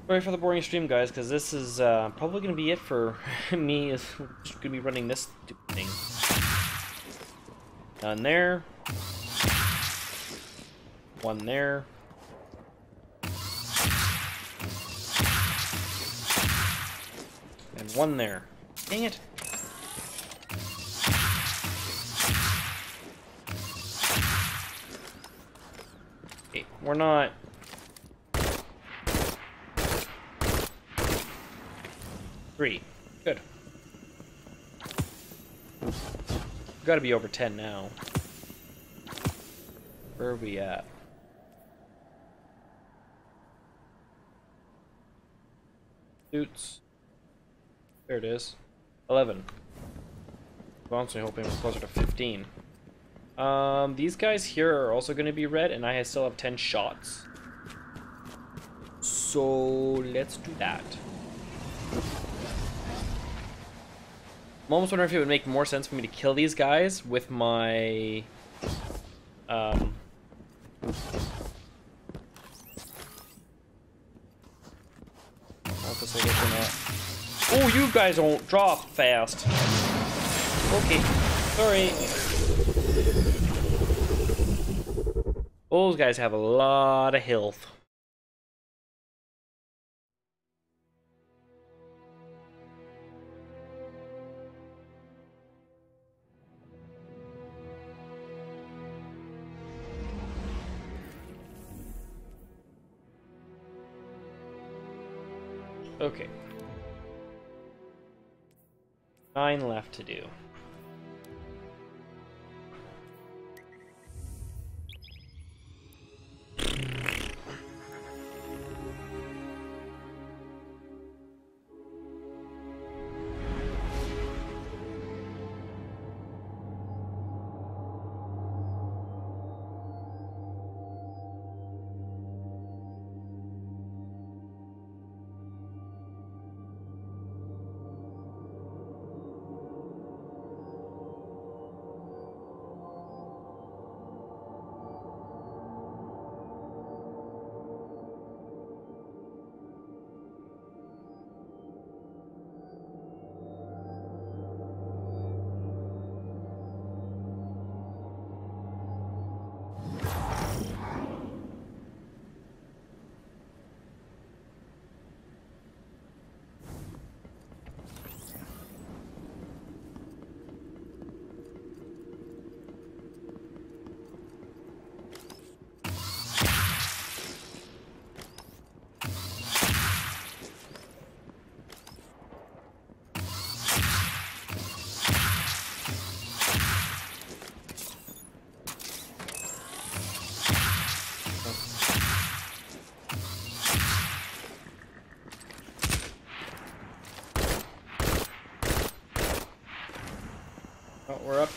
Sorry for the boring stream, guys, because this is uh, probably going to be it for me. Is going to be running this thing. Done there. One there. And one there. Dang it. Okay, we're not Three. Good. Gotta be over 10 now. Where are we at? Suits. There it is. 11. I'm Honestly hoping we're closer to 15. Um, these guys here are also going to be red, and I still have 10 shots. So, let's do that. I'm almost wondering if it would make more sense for me to kill these guys with my... Um... Oh, you guys don't drop fast. Okay, sorry. Those guys have a lot of health. Nine left to do.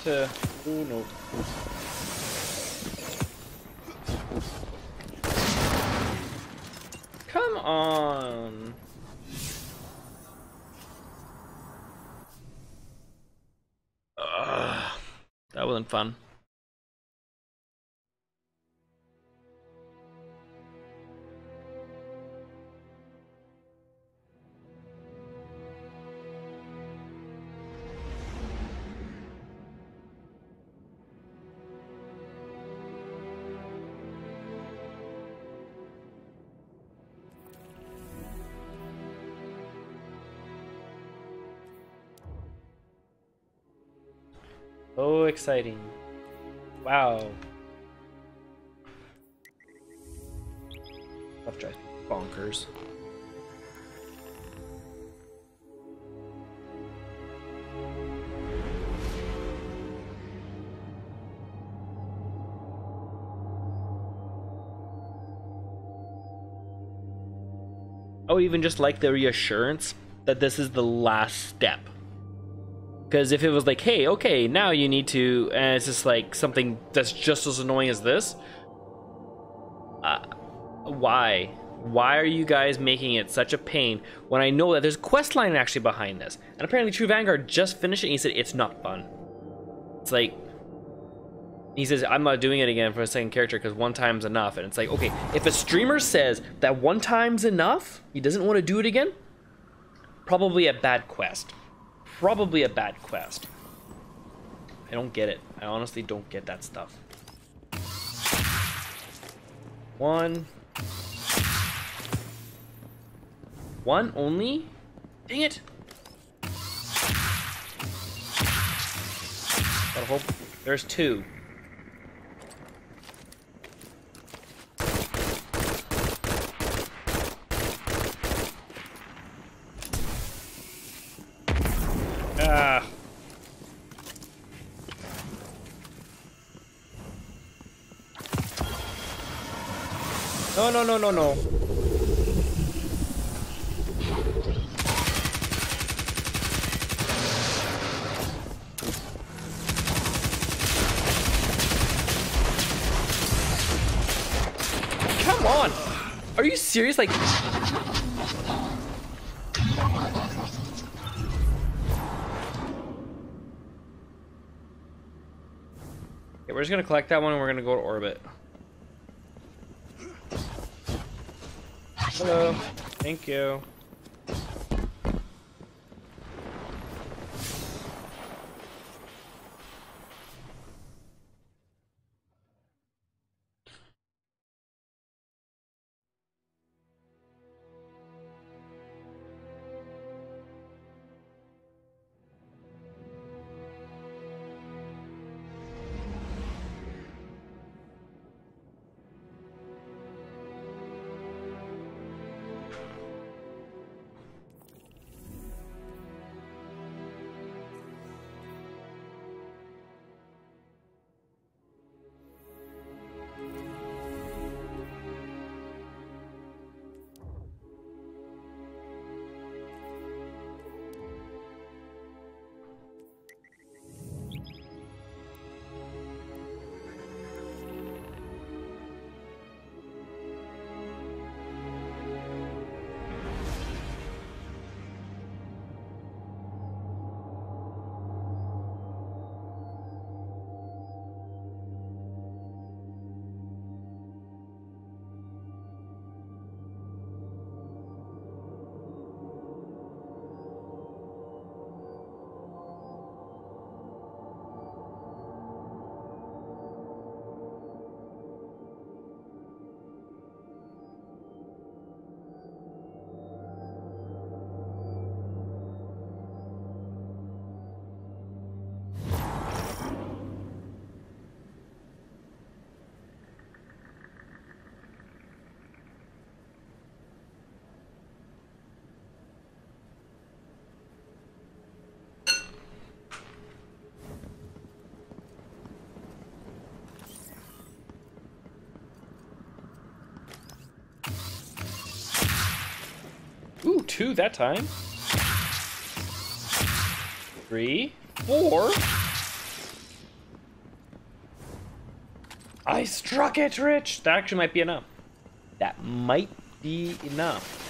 To. Oh no. Come on. Ugh, that wasn't fun. Exciting. Wow. Stuff drives me bonkers. I would even just like the reassurance that this is the last step. Because if it was like, hey, okay, now you need to, and it's just like something that's just as annoying as this, uh, why? Why are you guys making it such a pain when I know that there's a quest line actually behind this? And apparently True Vanguard just finished it and he said it's not fun. It's like, he says, I'm not doing it again for a second character because one time's enough. And it's like, okay, if a streamer says that one time's enough, he doesn't want to do it again, probably a bad quest probably a bad quest. I don't get it. I honestly don't get that stuff. One. One only? Dang it! Gotta hope there's two. Ah. No, no, no, no. Come on! Are you serious? Like... We're just gonna collect that one and we're gonna go to orbit. Hello. Thank you. two that time. Three, four. I struck it rich. That actually might be enough. That might be enough.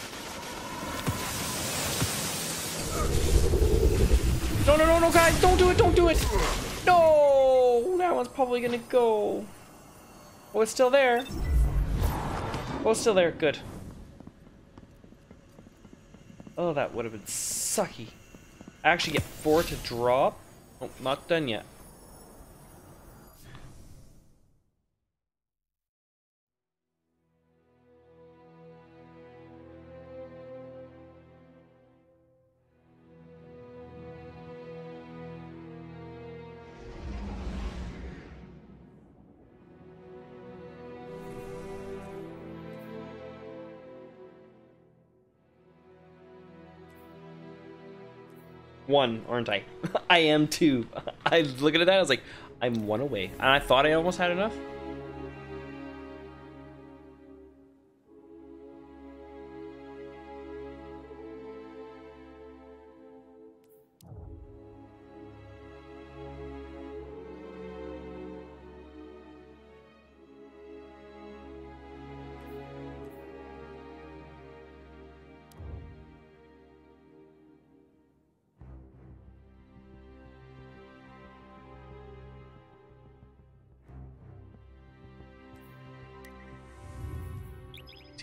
No, no, no, no, guys, don't do it, don't do it. No, that one's probably gonna go. Oh, it's still there. Oh, it's still there, good. That would have been sucky. I actually get four to drop. Oh, not done yet. One, aren't I? I am two. I looking at that, I was like, I'm one away. And I thought I almost had enough.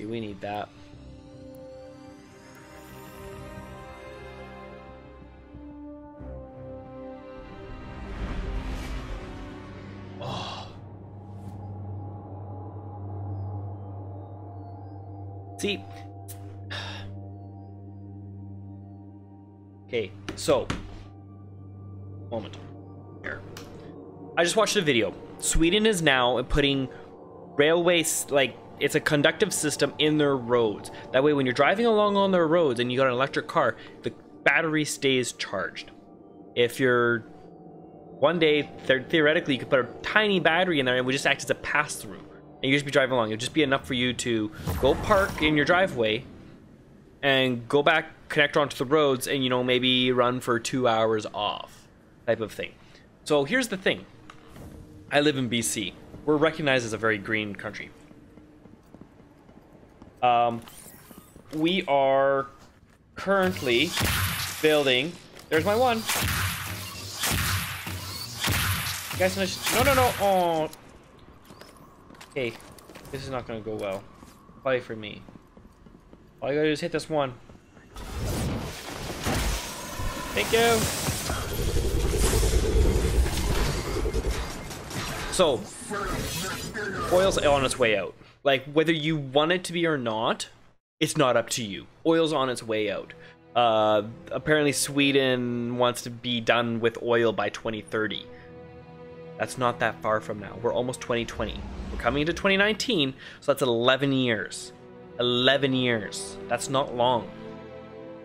We need that. Oh. See. Okay, so. Moment. Here. I just watched a video. Sweden is now putting railway like, it's a conductive system in their roads. That way, when you're driving along on their roads and you got an electric car, the battery stays charged. If you're one day, theoretically, you could put a tiny battery in there and it would just act as a pass through. And you just be driving along. It would just be enough for you to go park in your driveway and go back, connect onto the roads, and you know, maybe run for two hours off type of thing. So here's the thing I live in BC. We're recognized as a very green country. Um, we are currently building. There's my one. You guys, no, no, no. Oh. Hey, this is not gonna go well. Play for me. All you gotta do is hit this one. Thank you. So, oil's on its way out. Like whether you want it to be or not, it's not up to you. Oil's on its way out. Uh, apparently, Sweden wants to be done with oil by 2030. That's not that far from now. We're almost 2020. We're coming into 2019, so that's 11 years. 11 years. That's not long.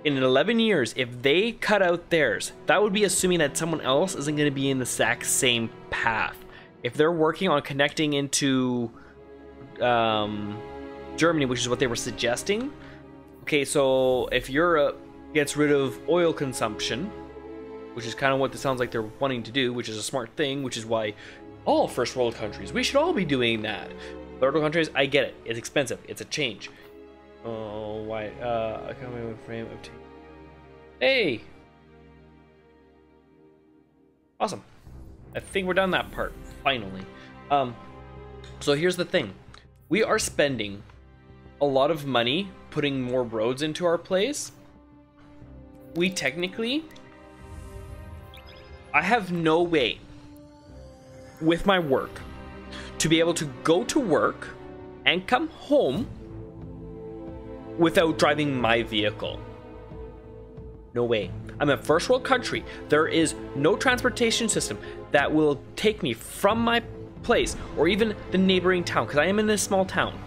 In 11 years, if they cut out theirs, that would be assuming that someone else isn't going to be in the exact same path. If they're working on connecting into um, Germany, which is what they were suggesting. Okay, so if Europe gets rid of oil consumption, which is kind of what it sounds like they're wanting to do, which is a smart thing, which is why all first world countries, we should all be doing that. Third world countries, I get it. It's expensive. It's a change. Oh, why? Uh, I come with frame of Hey! Awesome. I think we're done that part, finally. Um, so here's the thing we are spending a lot of money putting more roads into our place. We technically, I have no way with my work to be able to go to work and come home without driving my vehicle. No way. I'm a first world country. There is no transportation system that will take me from my place or even the neighboring town because I am in this small town.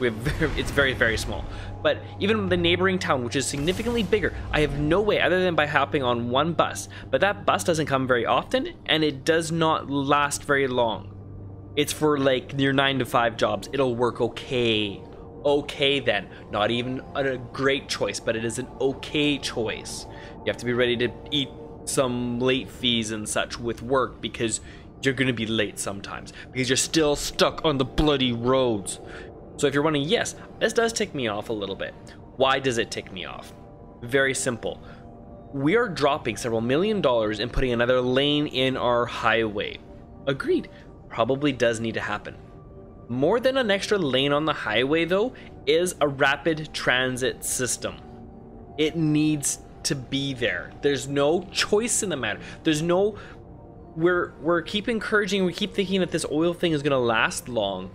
We have very, it's very very small. But even the neighboring town, which is significantly bigger, I have no way other than by hopping on one bus. But that bus doesn't come very often and it does not last very long. It's for like your 9 to 5 jobs. It'll work okay. Okay then. Not even a great choice, but it is an okay choice. You have to be ready to eat some late fees and such with work because you're to be late sometimes because you're still stuck on the bloody roads. So if you're wondering, yes, this does tick me off a little bit. Why does it tick me off? Very simple. We are dropping several million dollars and putting another lane in our highway. Agreed. Probably does need to happen. More than an extra lane on the highway, though, is a rapid transit system. It needs to be there. There's no choice in the matter. There's no. We're we're keep encouraging. We keep thinking that this oil thing is gonna last long.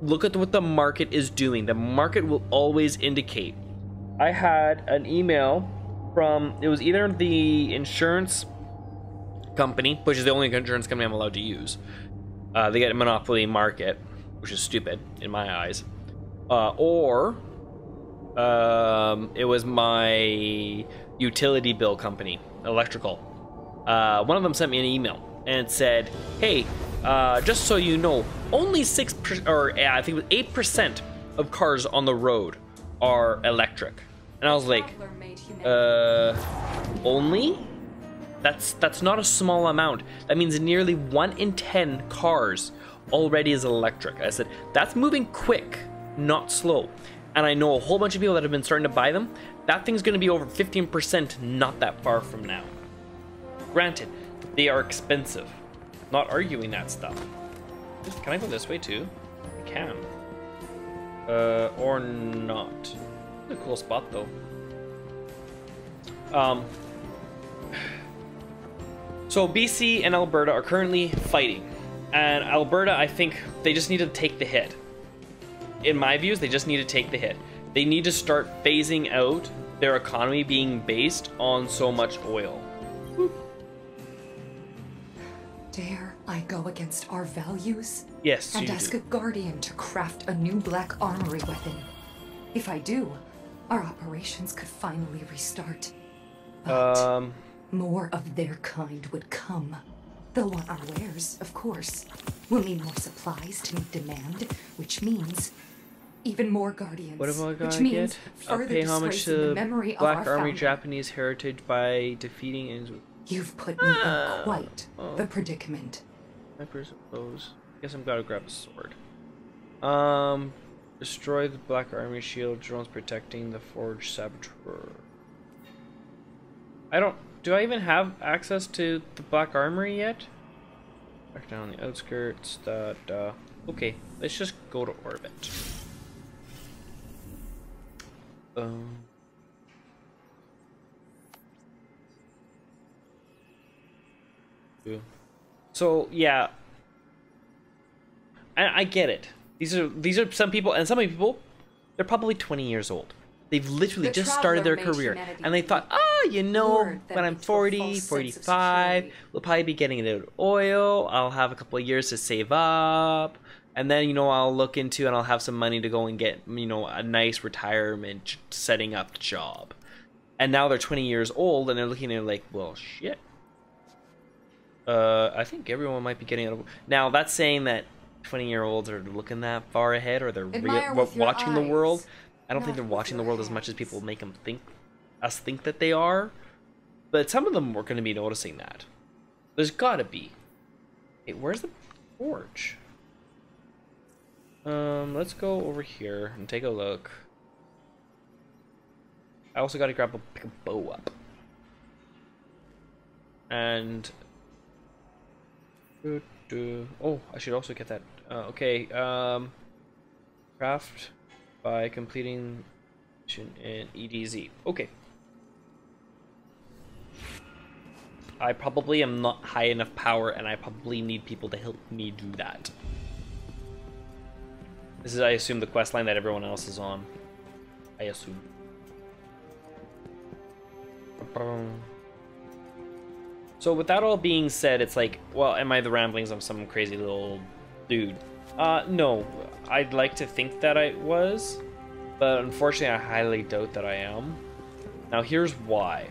Look at what the market is doing. The market will always indicate. I had an email from it was either the insurance company, which is the only insurance company I'm allowed to use. Uh, they get a monopoly market, which is stupid in my eyes. Uh, or um, it was my utility bill company, electrical. Uh, one of them sent me an email and said, "Hey, uh, just so you know, only six per- or I think it was eight percent of cars on the road are electric." And I was like, "Uh, only?" That's that's not a small amount. That means nearly one in ten cars already is electric. I said that's moving quick, not slow. And I know a whole bunch of people that have been starting to buy them. That thing's going to be over 15% not that far from now. Granted, they are expensive. Not arguing that stuff. Can I go this way too? I can. Uh, or not. A cool spot though. Um, so BC and Alberta are currently fighting. And Alberta, I think they just need to take the hit. In my views, they just need to take the hit. They need to start phasing out their economy being based on so much oil. Dare I go against our values? Yes, And ask do. a guardian to craft a new black armory weapon. If I do, our operations could finally restart. Um, More of their kind would come. They'll want our wares, of course. We'll need more supplies to meet demand, which means even more guardians. what am I which gonna means get? I'll further pay homage disgracing the to memory of Black Armory. Japanese heritage by defeating and You've put me in quite oh. the predicament. I suppose. Guess I'm gonna grab a sword. Um, destroy the Black Armory shield. Drones protecting the Forge Saboteur. I don't. Do I even have access to the Black Armory yet? Back down the outskirts. Da da. Okay, let's just go to orbit. Um. So yeah, I, I get it. These are these are some people, and some people, they're probably twenty years old. They've literally The just started their career, and they thought, ah, you know, when I'm 40, false sense of 45, we'll probably be getting into oil. I'll have a couple of years to save up, and then you know I'll look into and I'll have some money to go and get you know a nice retirement setting up job. And now they're 20 years old, and they're looking at it like, well, shit. Uh, I think everyone might be getting out of. Now that's saying that 20 year olds are looking that far ahead, or they're rea- Admire wa- with watching the world. I don't think they're watching the world as much as people make them think, us think that they are. But some of them were going to be noticing that. There's got to be. Hey, where's the forge? Um, let's go over here and take a look. I also got to grab a, pick a bow up. And. Oh, I should also get that. Uh, okay. Um, craft by completing mission in EDZ. Okay. I probably am not high enough power, and I probably need people to help me do that. This is, I assume, the quest line that everyone else is on. I assume. So with that all being said, it's like, well, am I the ramblings of some crazy little dude? Uh, no. I'd like to think that I was, but unfortunately, I highly doubt that I am. Now, here's why.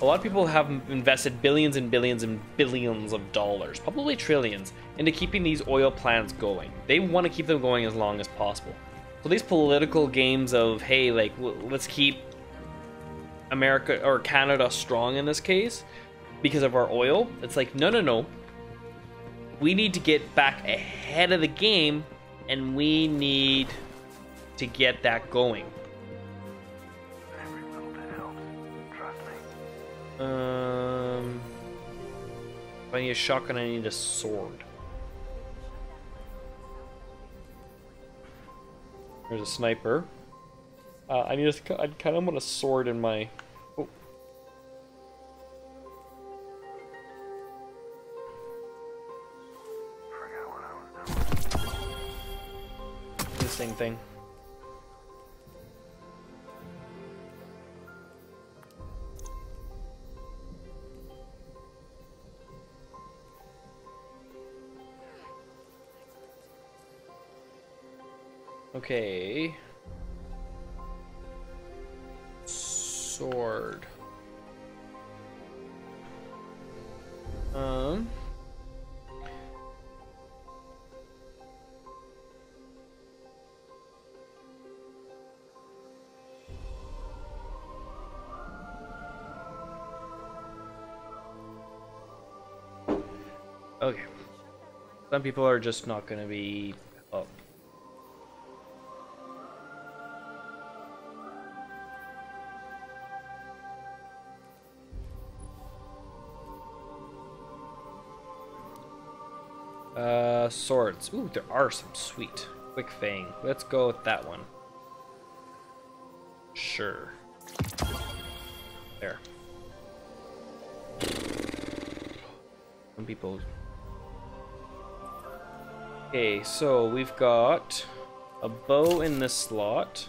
A lot of people have invested billions and billions and billions of dollars, probably trillions, into keeping these oil plants going. They want to keep them going as long as possible. So these political games of, hey, like, let's keep America or Canada strong in this case because of our oil, it's like, no, no, no. we need to get back ahead of the game, and we need to get that going. Um, I need a shotgun, I need a sword. There's a sniper. Uh, I need a, I kind of want a sword in my. Same thing. Okay. Sword. Um. Okay. Some people are just not going to be up. Uh, swords. Ooh, there are some sweet. Quick Fang. Let's go with that one. Sure. There. Some people. Okay, so we've got a bow in this slot.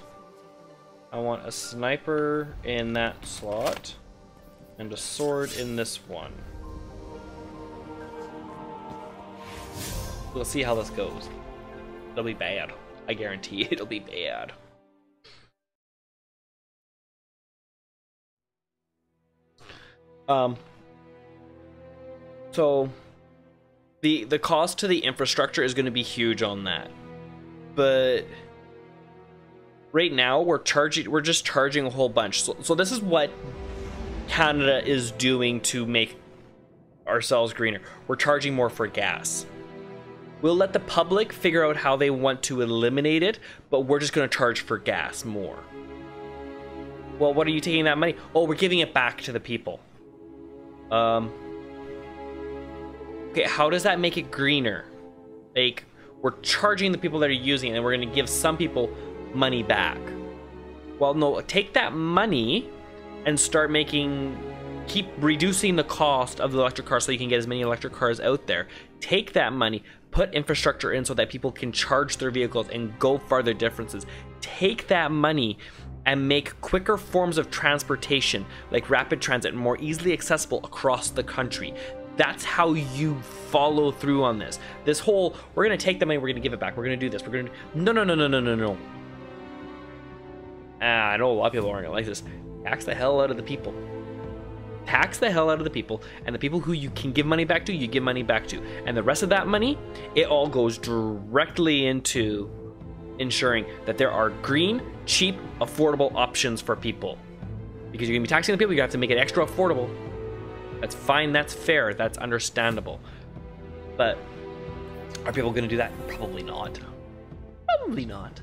I want a sniper in that slot. And a sword in this one. We'll see how this goes. It'll be bad. I guarantee it'll be bad. Um. So, the the cost to the infrastructure is going to be huge on that, but right now we're charging we're just charging a whole bunch. So, so this is what Canada is doing to make ourselves greener. We're charging more for gas. We'll let the public figure out how they want to eliminate it, but we're just going to charge for gas more. Well, what are you taking that money? Oh, we're giving it back to the people. Um. Okay, how does that make it greener? Like, we're charging the people that are using it, and we're going to give some people money back. Well, no, take that money and start making keep reducing the cost of the electric car so you can get as many electric cars out there. Take that money, put infrastructure in so that people can charge their vehicles and go farther distances. Take that money and make quicker forms of transportation like rapid transit more easily accessible across the country. That's how you follow through on this. This whole we're gonna take the money, we're gonna give it back, we're gonna do this, we're gonna no no no no no no no. Ah, I know a lot of people aren't gonna like this. Tax the hell out of the people. Tax the hell out of the people, and the people who you can give money back to, you give money back to. And the rest of that money, it all goes directly into ensuring that there are green, cheap, affordable options for people. Because you're gonna be taxing the people, you have to make it extra affordable. That's fine, that's fair, that's understandable. But are people gonna do that? Probably not. Probably not.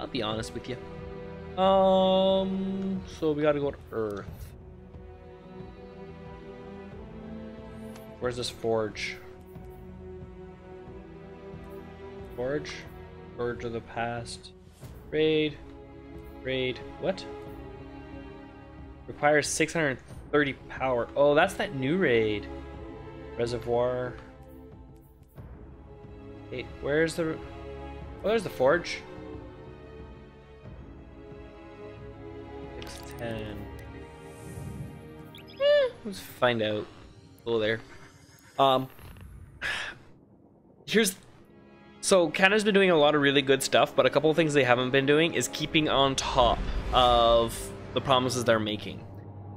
I'll be honest with you. Um, so we gotta go to Earth. Where's this forge? Forge? Scourge of the past. Raid. Raid. What? Requires 630 power. Oh, that's that new raid. Reservoir. Hey, where's the... Oh, there's the forge. 610. Eh, let's find out. Go there. Um, here's so Canada's been doing a lot of really good stuff, but a couple of things they haven't been doing is keeping on top of the promises they're making.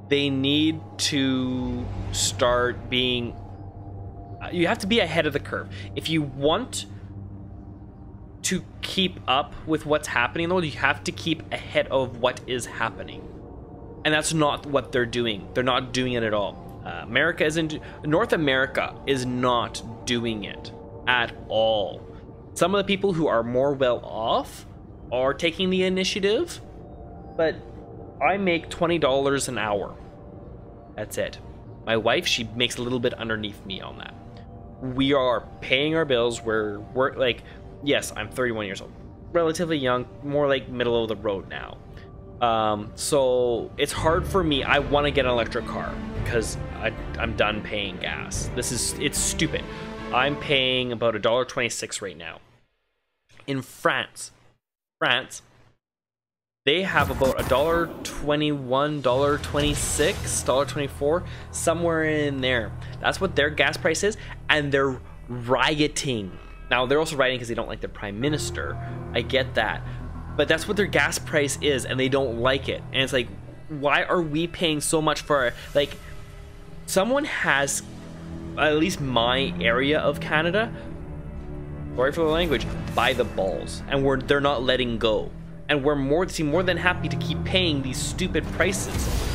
They need to start being. You have to be ahead of the curve if you want to keep up with what's happening. in the world, you have to keep ahead of what is happening, and that's not what they're doing. They're not doing it at all. Uh, America isn't. North America is not doing it. at all. Some of the people who are more well off are taking the initiative, but I make $20 an hour. That's it. My wife, she makes a little bit underneath me on that. We are paying our bills. We're, we're like, yes, I'm 31 years old. Relatively young, more like middle of the road now. Um, so it's hard for me. I want to get an electric car because I, I'm done paying gas. This is, it's stupid. I'm paying about a dollar twenty-six right now. In France, France, they have about a dollar twenty-one, dollar twenty-six, dollar twenty-four, somewhere in there. That's what their gas price is, and they're rioting. Now they're also rioting because they don't like their prime minister. I get that, but that's what their gas price is, and they don't like it. And it's like, why are we paying so much for like? Someone has at least my area of Canada, sorry for the language, by the balls, and we're they're not letting go, and we're more seem more than happy to keep paying these stupid prices.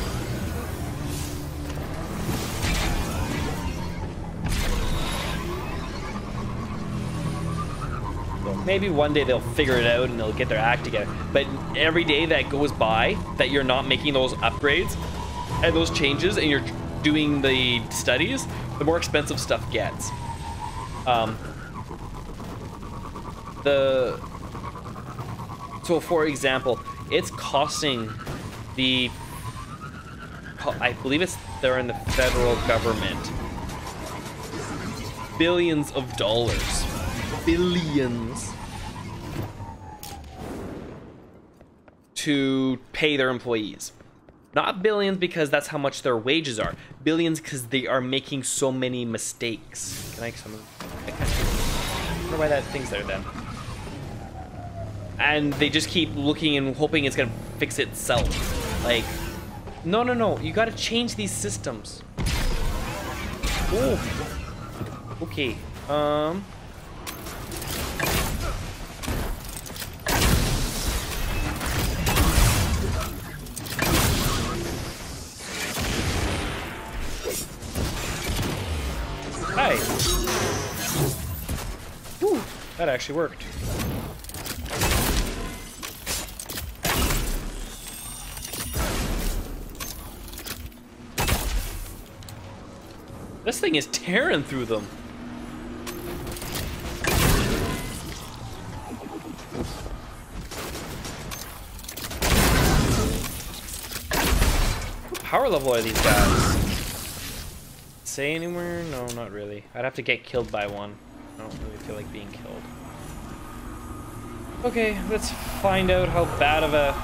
maybe one day they'll figure it out and they'll get their act together. But every day that goes by that you're not making those upgrades and those changes and you're doing the studies, the more expensive stuff gets. Um, the so for example, it's costing the I believe it's they're in the federal government billions of dollars, billions to pay their employees. Not billions because that's how much their wages are. Billions because they are making so many mistakes. Can I some I can't I wonder why that thing's there then. And they just keep looking and hoping it's gonna fix itself. Like, no, no, no. You gotta change these systems. Oh. Okay. Um. Hi. Whew, that actually worked. This thing is tearing through them. What power level are these guys? Say anywhere? No, not really. I'd have to get killed by one. I don't really feel like being killed. Okay, let's find out how bad of a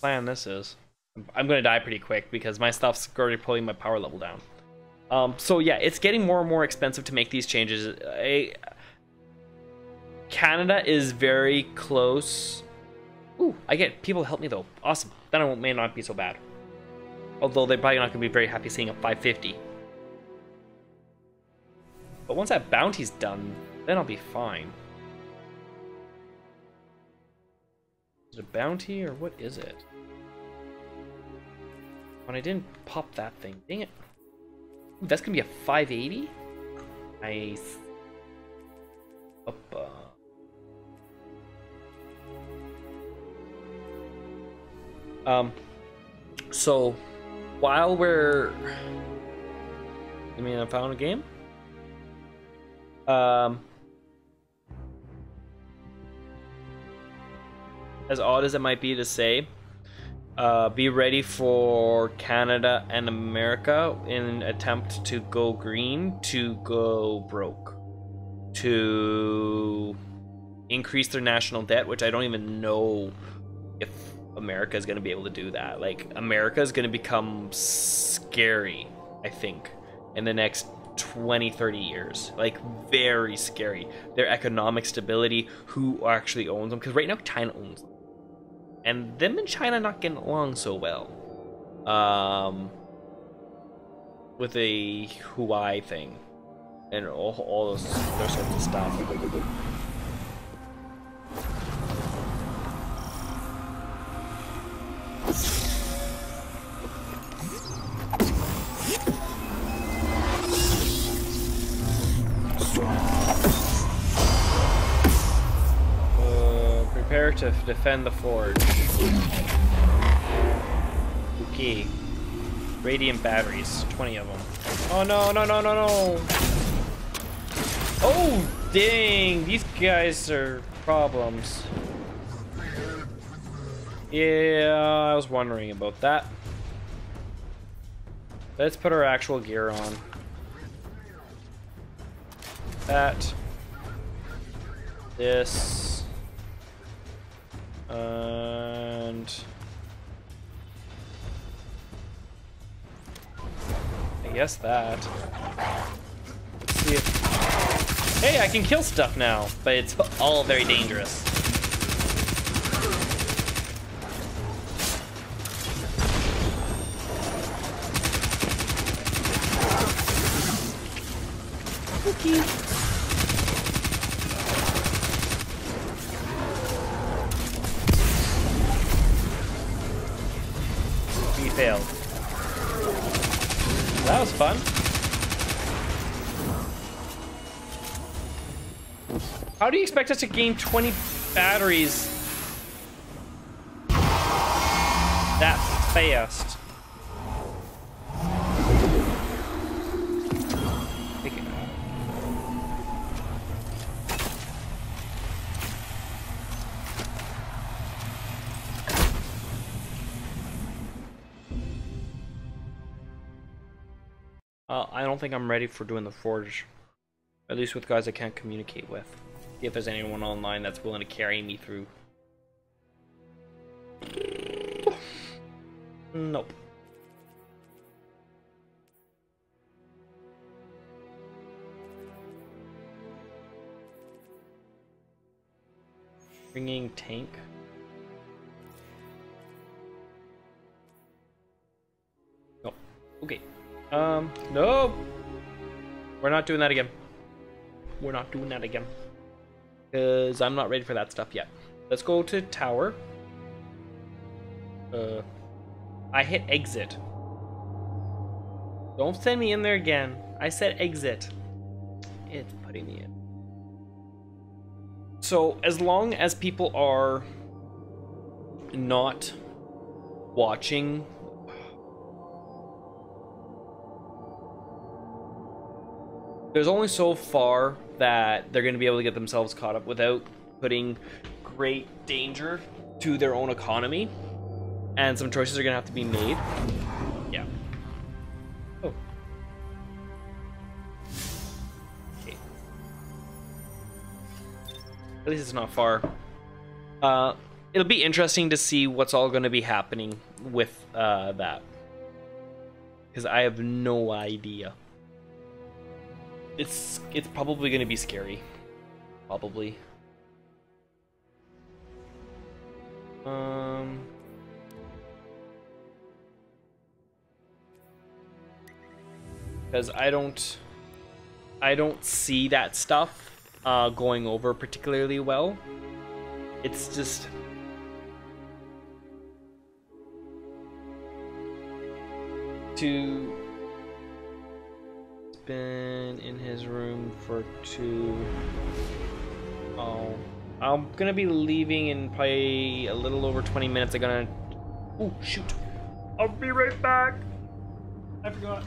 plan this is. I'm gonna die pretty quick because my stuff's already pulling my power level down. Um, so yeah, it's getting more and more expensive to make these changes. I, Canada is very close. Ooh, I get people help me though. Awesome. Then I may not be so bad. Although they're probably not going to be very happy seeing a 550. But once that bounty's done, then I'll be fine. Is it a bounty or what is it? When I didn't pop that thing, dang it. That's gonna be a 580? Nice. Um, so while we're, I mean, I found a game. Um, as odd as it might be to say, uh, be ready for Canada and America in an attempt to go green to go broke, to increase their national debt, which I don't even know if America is going to be able to do that. Like, America is going to become scary, I think, in the next 20, 30 years. Like, very scary. Their economic stability, who actually owns them, because right now China owns them and them and China not getting along so well. Um, with the Huawei thing and all, all those, sorts of stuff. Strong. To defend the forge. Okay. Radiant batteries, 20 of them. Oh no, no, no, no, no! Oh, dang! These guys are problems. Yeah, I was wondering about that. Let's put our actual gear on. That. This. And... I guess that. Let's see if... Hey, I can kill stuff now, but it's all very dangerous. How do you expect us to gain 20 batteries that fast? Uh, I don't think I'm ready for doing the forge. At least with guys I can't communicate with. See if there's anyone online that's willing to carry me through. Nope. Bringing tank. Nope. Okay. Um, no. We're not doing that again. We're not doing that again. Because I'm not ready for that stuff yet. Let's go to tower. Uh, I hit exit. Don't send me in there again. I said exit. It's putting me in. So, as long as people are not watching there's only so far that they're going to be able to get themselves caught up without putting great danger to their own economy. And some choices are going to have to be made. Yeah. Oh. Okay. At least it's not far. Uh, it'll be interesting to see what's all going to be happening with uh, that. Because I have no idea it's it's probably going to be scary. Probably. Um because I don't I don't see that stuff uh, going over particularly well. It's just to been in his room for two. Oh, I'm gonna be leaving in probably a little over 20 minutes. I'm gonna. Oh shoot! I'll be right back. I forgot.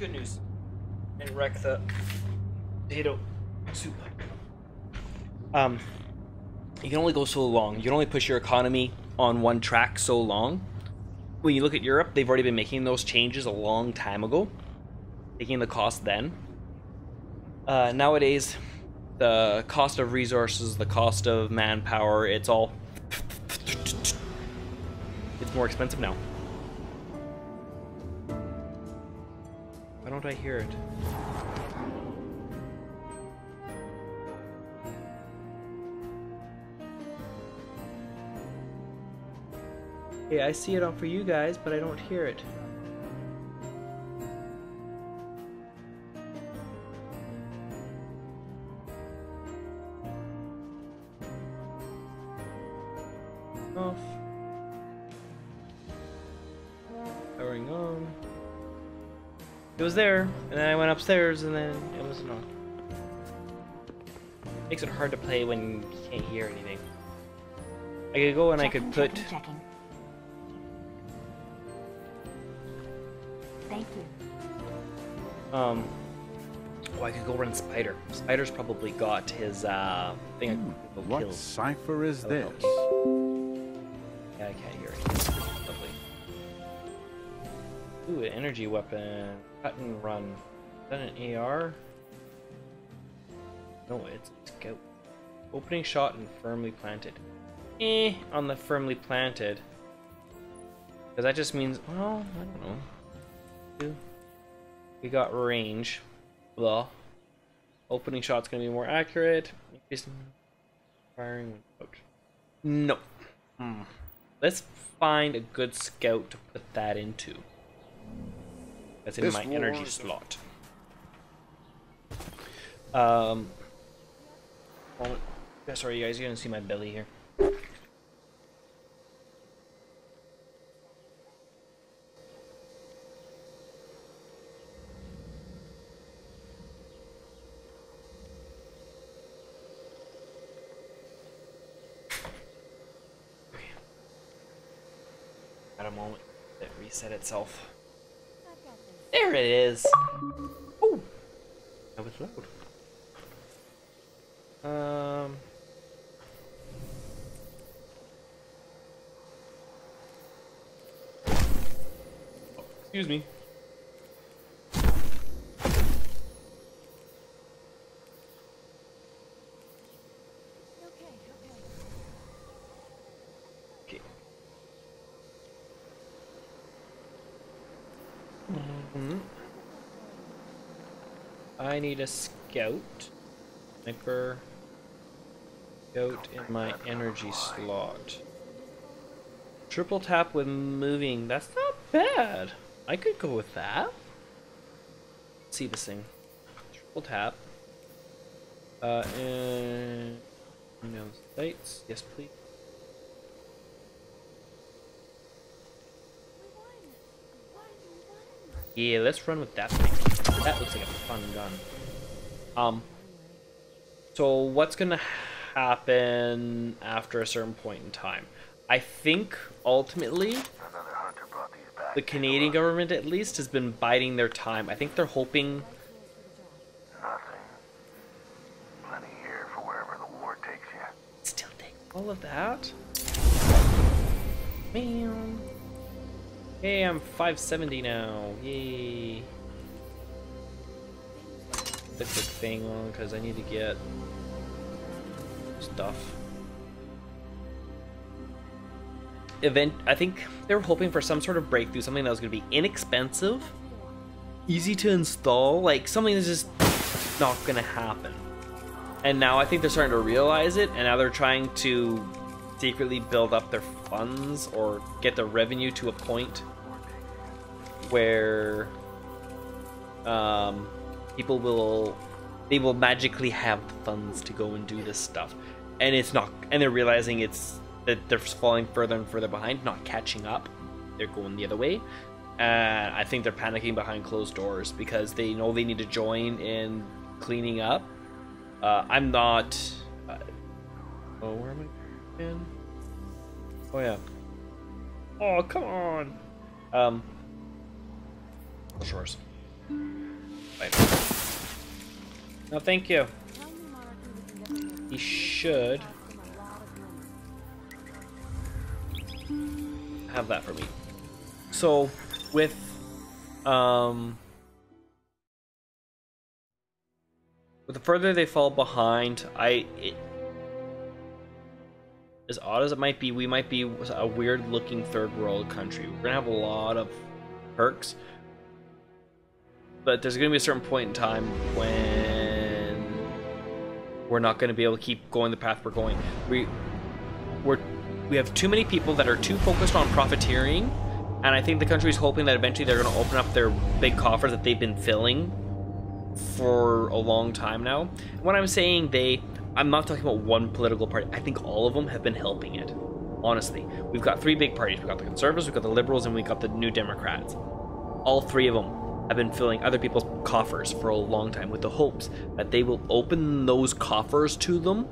Good news. And wreck the potato soup. Um, you can only go so long. You can only push your economy on one track so long. When you look at Europe, they've already been making those changes a long time ago, taking the cost then. Uh, nowadays, the cost of resources, the cost of manpower, it's all. It's more expensive now. Don't I hear it? Hey, I see it all for you guys, but I don't hear it. Was there, and then I went upstairs, and then it wasn't on. Makes it hard to play when you can't hear anything. I could go and I could put. checking, checking. Thank you. Um. Oh, I could go run Spider. Spider's probably got his uh thing. I What kill. cipher is That would this? Energy weapon. Cut and run. Is that an AR? No, it's a scout. Opening shot and firmly planted. Eh, on the firmly planted. Because that just means, well, I don't know. We got range. Blah. Opening shot's gonna be more accurate. Firing. No. Hmm. Let's find a good scout to put that into. That's in This my energy slot. Um. Moment. Yeah, sorry, you guys. You're gonna see my belly here. At a moment, it reset itself. There it is. Oh, that was loud. Um. Excuse me. Okay. Mhm. Need a scout. Sniper. Scout in my energy slot. Triple tap with moving. That's not bad. I could go with that. Let's see this thing. Triple tap. Uh, and no sights. Yes, please. Yeah, let's run with that thing. That looks like a fun gun. Um. So what's gonna happen after a certain point in time? I think ultimately the Canadian government at least has been biding their time. I think they're hoping still take all of that. Man. Hey, I'm 570 now. Yay. The quick thing on because I need to get stuff. Event. I think they were hoping for some sort of breakthrough, something that was going to be inexpensive, easy to install, like something that's just not going to happen. And now I think they're starting to realize it, and now they're trying to secretly build up their funds or get their revenue to a point where um, people will they will magically have the funds to go and do this stuff, and it's not, and they're realizing it's that they're falling further and further behind, not catching up. They're going the other way. And I think they're panicking behind closed doors because they know they need to join in cleaning up. Uh, I'm not. Uh, oh, where am I again? Oh yeah. Oh come on. Um. Shores. No, thank you. He should have that for me. So, with um But the further they fall behind, I. It, as odd as it might be, we might be a weird looking third world country. We're gonna have a lot of perks, but there's gonna be a certain point in time when we're not gonna be able to keep going the path we're going. We we're we have too many people that are too focused on profiteering, and I think the country is hoping that eventually they're gonna open up their big coffers that they've been filling for a long time now. When I'm saying they, I'm not talking about one political party. I think all of them have been helping it. Honestly, we've got three big parties. We've got the Conservatives, we've got the Liberals, and we've got the New Democrats. All three of them have been filling other people's coffers for a long time with the hopes that they will open those coffers to them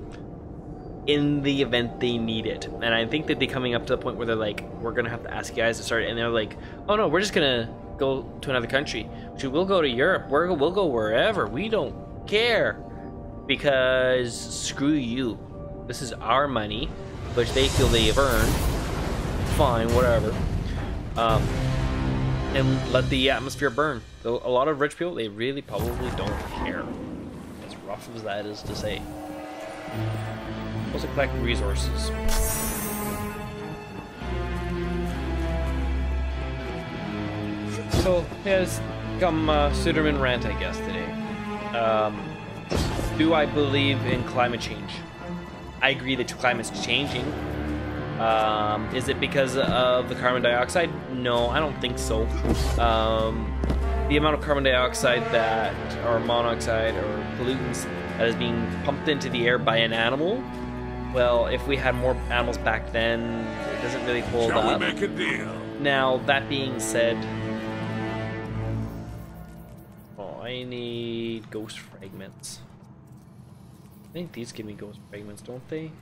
in the event they need it. And I think that they're coming up to the point where they're like, we're gonna have to ask you guys to start, and they're like, oh no, we're just gonna go to another country. We'll go to Europe. We're, we'll go wherever. We don't care because screw you. This is our money, which they feel they have earned. Fine, whatever. Um, and let the atmosphere burn. A lot of rich people, they really probably don't care. As rough as that is to say. Also collect resources. So, here's come uh, Suderman rant, I guess, today. Um, do I believe in climate change? I agree that climate's changing. Um, is it because of the carbon dioxide? No, I don't think so. Um, the amount of carbon dioxide that, or monoxide, or pollutants that is being pumped into the air by an animal, well, if we had more animals back then, it doesn't really hold Shall up. we make a deal? Now, that being said, oh, I need ghost fragments. I think these give me ghost fragments, don't they?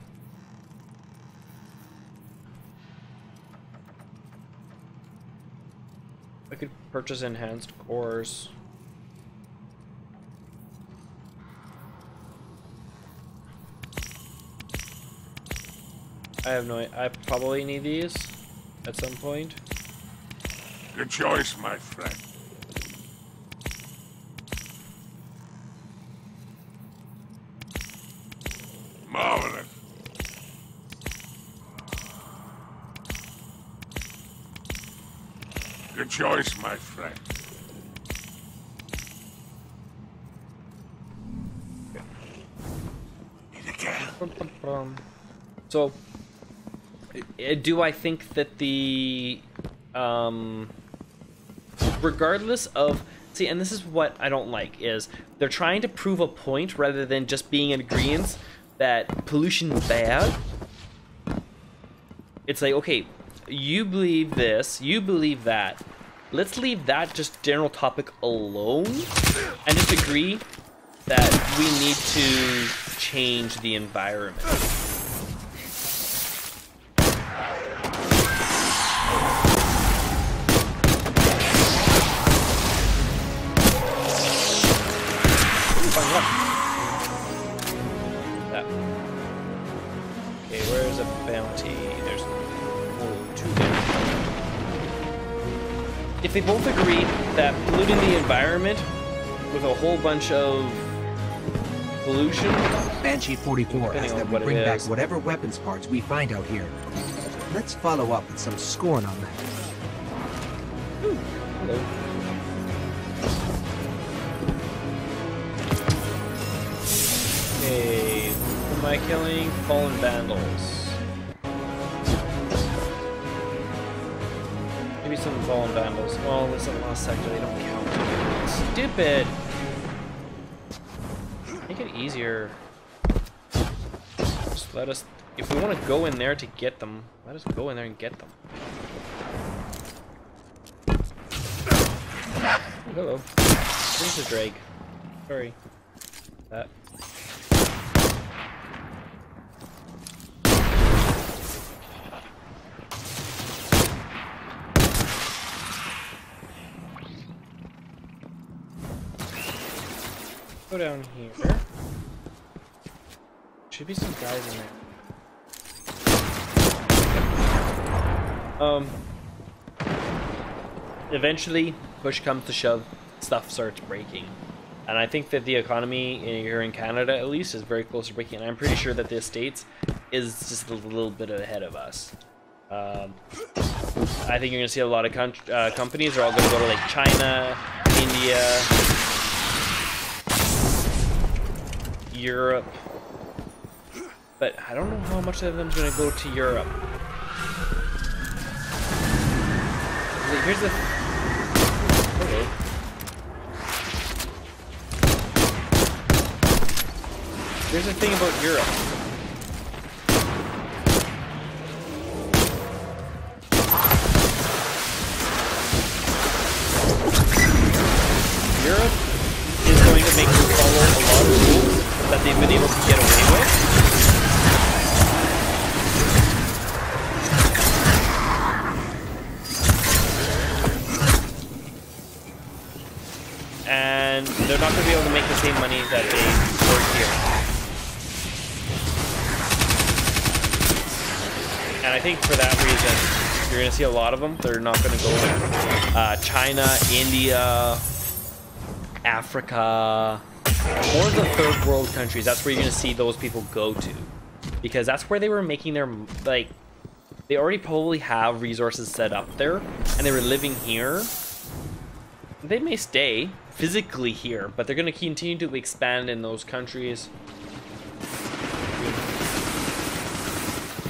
I could purchase enhanced cores. I have no. I probably need these at some point. Good choice, my friend. Marvelous. Good choice, my friend. So, uh, do I think that the, um, regardless of, see, and this is what I don't like is they're trying to prove a point rather than just being in agreement that pollution's bad. It's like, okay, you believe this, you believe that. Let's leave that just general topic alone and just agree that we need to change the environment. If they both agree that polluting the environment with a whole bunch of pollution Banshee 44 Depending asks that we bring back whatever weapons parts we find out here. Let's follow up with some scorn on that. Hello. Okay, am I killing? Fallen Vandals. Some Fallen Vandals. Well, this is a lost sector, they don't count. Stupid! Make it easier. Just let us... If we want to go in there to get them, let us go in there and get them. Oh, hello. This is Drake. Sorry. That. Down here. Should be some guys in there. Um. Eventually, push comes to shove, stuff starts breaking. And I think that the economy here in Canada, at least, is very close to breaking. And I'm pretty sure that the States is just a little bit ahead of us. Um, I think you're going to see a lot of uh, companies are all going to go to like China, India, Europe. But I don't know how much of them's going to go to Europe. Here's the... Okay. Here's the thing about Europe. Europe that they've been able to get away with. And they're not going to be able to make the same money that they were here. And I think for that reason, you're going to see a lot of them. They're not going to go to uh, China, India, Africa, of the third world countries. That's where you're going to see those people go to. Because that's where they were making their, like, they already probably have resources set up there, and they were living here. They may stay physically here, but they're going to continue to expand in those countries.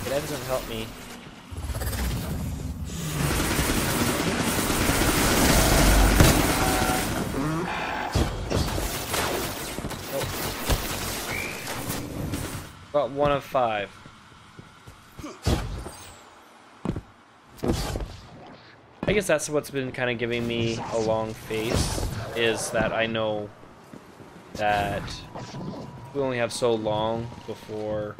That doesn't help me. One of five. I guess that's what's been kind of giving me a long face, is that I know that we only have so long before...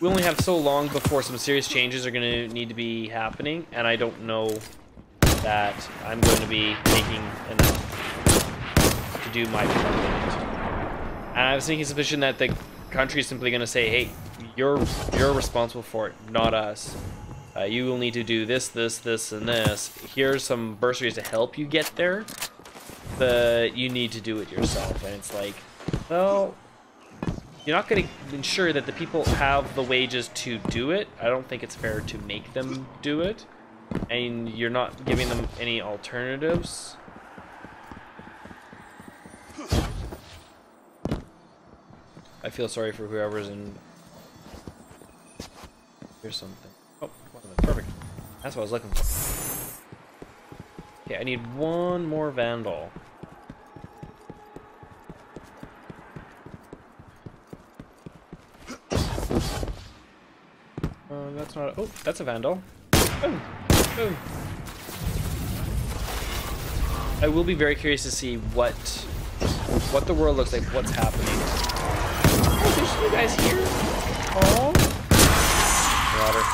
We only have so long before some serious changes are going to need to be happening, and I don't know that I'm going to be making enough to do my part. And I was thinking suspicion that the country is simply going to say, hey, you're you're responsible for it, not us. Uh, you will need to do this, this, this, and this. Here's some bursaries to help you get there, but you need to do it yourself. And it's like, well, you're not going to ensure that the people have the wages to do it. I don't think it's fair to make them do it and you're not giving them any alternatives. I feel sorry for whoever's in. Here's something. Oh, perfect. That's what I was looking for. Okay, I need one more Vandal. Uh, that's not. A, oh, that's a Vandal. Oh. I will be very curious to see what what the world looks like, what's happening. Oh, there's you guys here. Oh. Water.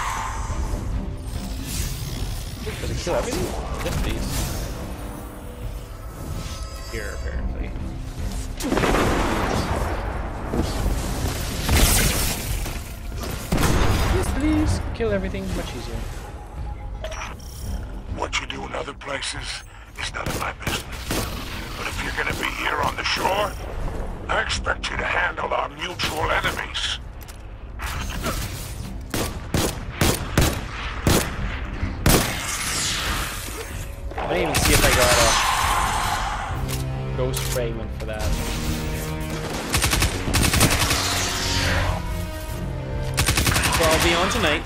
Does it kill everything? Yes, please. Here, apparently. Yes, please. Kill everything. Much easier. Other places is none of my business. But if you're gonna be here on the shore, I expect you to handle our mutual enemies. I didn't even see if I got a ghost fragment for that. So I'll be on tonight.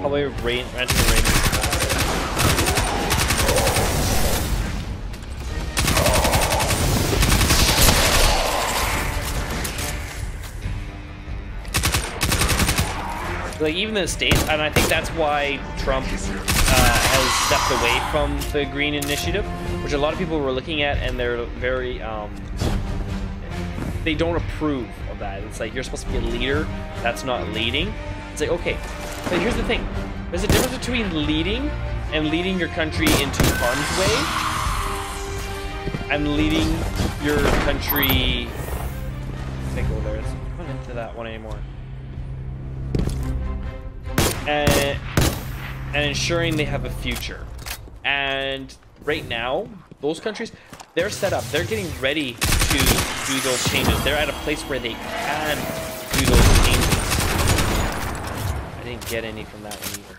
Probably rain, renting rain. Like even the states, and I think that's why Trump uh, has stepped away from the Green Initiative, which a lot of people were looking at, and they're very um, they don't approve of that. It's like you're supposed to be a leader, that's not leading. It's like okay, but here's the thing: there's a difference between leading and leading your country into harm's way, and leading your country. Over there. It's not into that one anymore. And and ensuring they have a future. And right now, those countries, they're set up. They're getting ready to do those changes. They're at a place where they can do those changes. I didn't get any from that one either.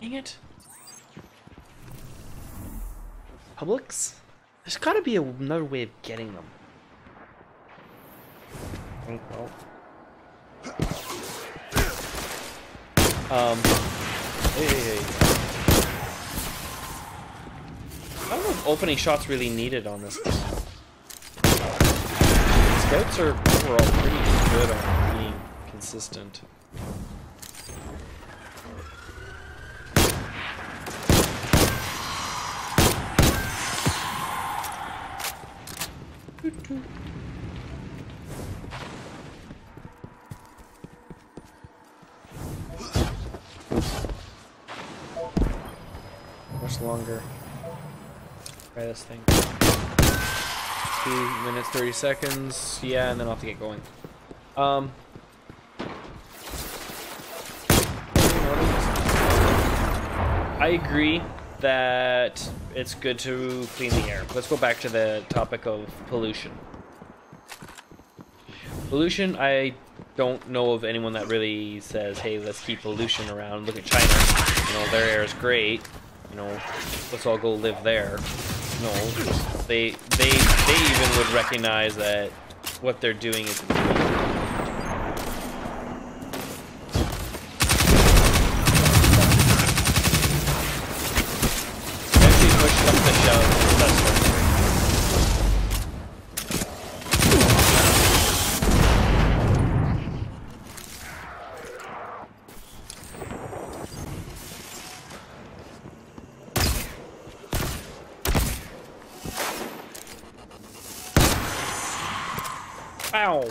Dang it. Publix? There's got to be another way of getting them. Oh. Um. Hey, hey, hey. I don't know if opening shots really needed on this. Scouts are overall pretty good on being consistent. Much longer. Try this thing. Two minutes, 30 seconds. Yeah, and then I'll have to get going. Um. I agree that it's good to clean the air. Let's go back to the topic of pollution. Pollution, I don't know of anyone that really says, hey, let's keep pollution around. Look at China. You know, their air is great. You know, let's all go live there. No, they they they even would recognize that what they're doing is Eventually push comes to shove, that's what- Ow!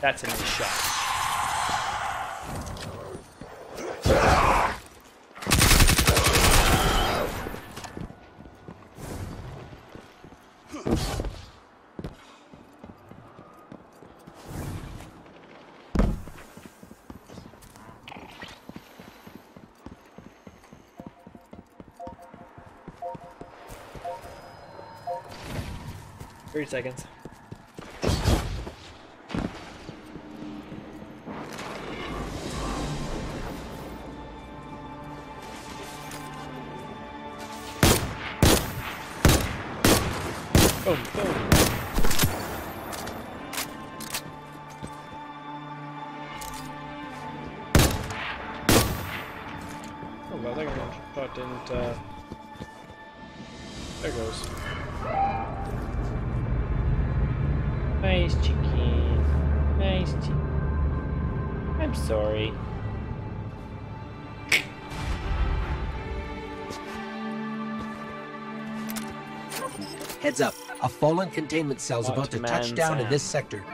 That's a nice shot. Thirty seconds. Uh... There goes. Nice chicken. Nice chicken. I'm sorry. Heads up, a fallen containment cell's Not about to man touch down in this sector.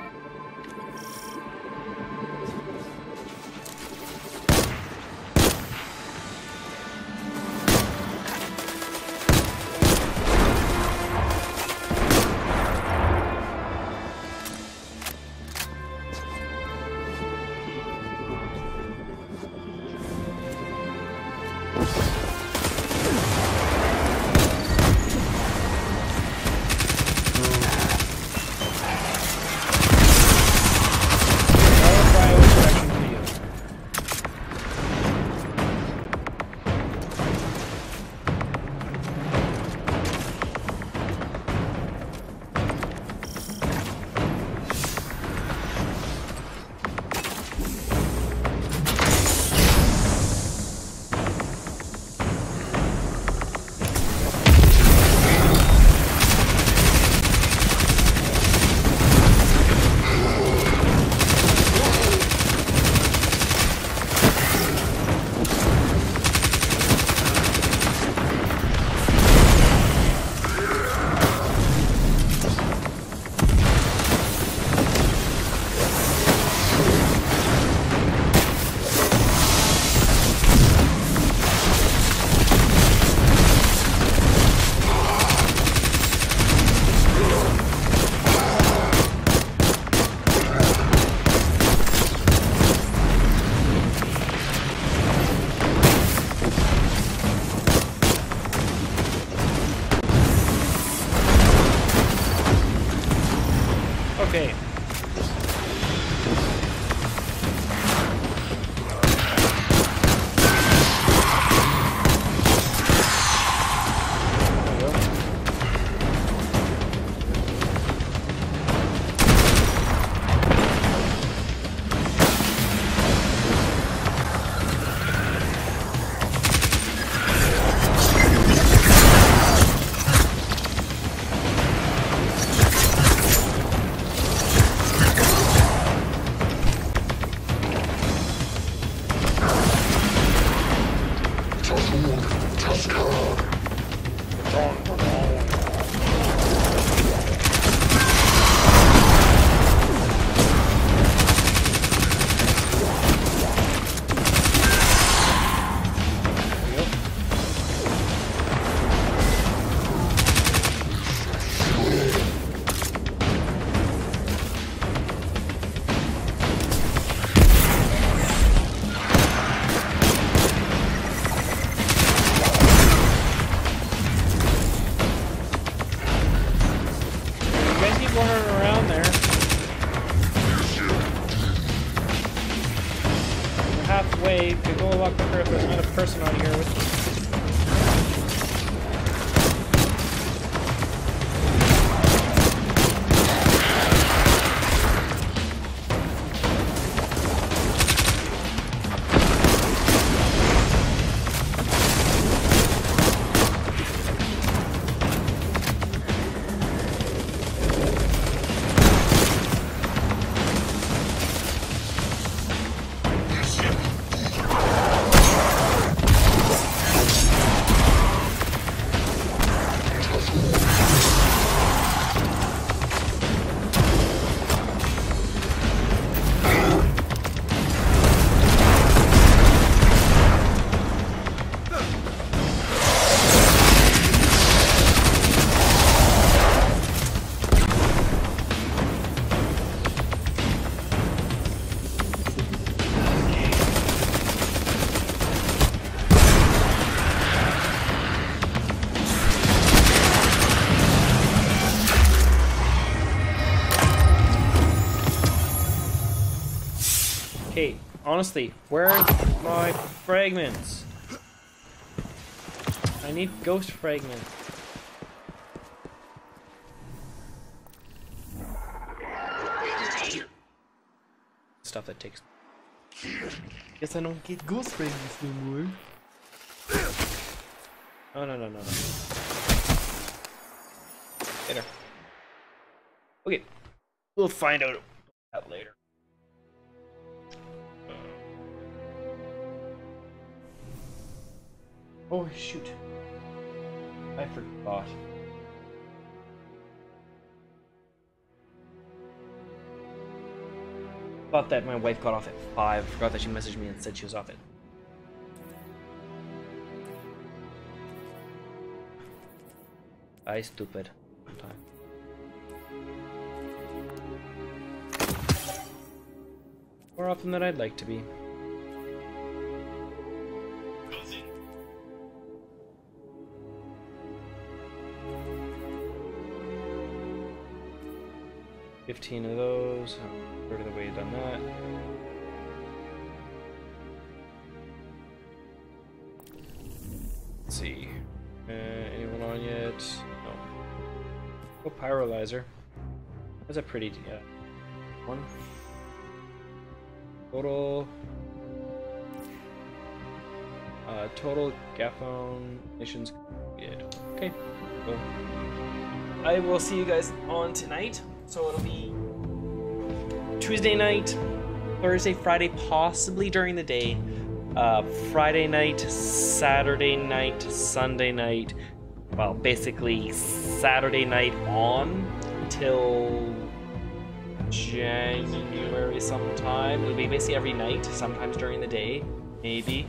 Honestly, where are my fragments? I need ghost fragments. Stuff that takes. Guess I don't get ghost fragments no more. Oh no no no no. Later. Okay, we'll find out shoot. I forgot. Thought that my wife got off at 5. Forgot that she messaged me and said she was off at. I stupid. Time. More often than I'd like to be. Fifteen of those. Oh, Third of the way you've done that. Let's see. Uh, anyone on yet? No. Oh, pyrolyzer. That's a pretty yeah. One. Total. Uh, total Gofannon missions completed. Okay. Cool. I will see you guys on tonight. So it'll be Tuesday night, Thursday, Friday, possibly during the day. Uh, Friday night, Saturday night, Sunday night. Well, basically Saturday night on till January sometime. It'll be basically every night, sometimes during the day, maybe.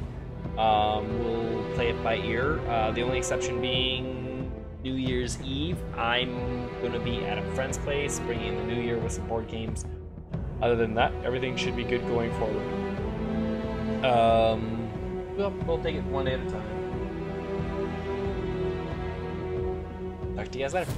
Um, we'll play it by ear. Uh, the only exception being New Year's Eve. I'm gonna be at a friend's place, bringing in the New Year with some board games. Other than that, everything should be good going forward. Um, well, we'll take it one day at a time. Talk to you guys later.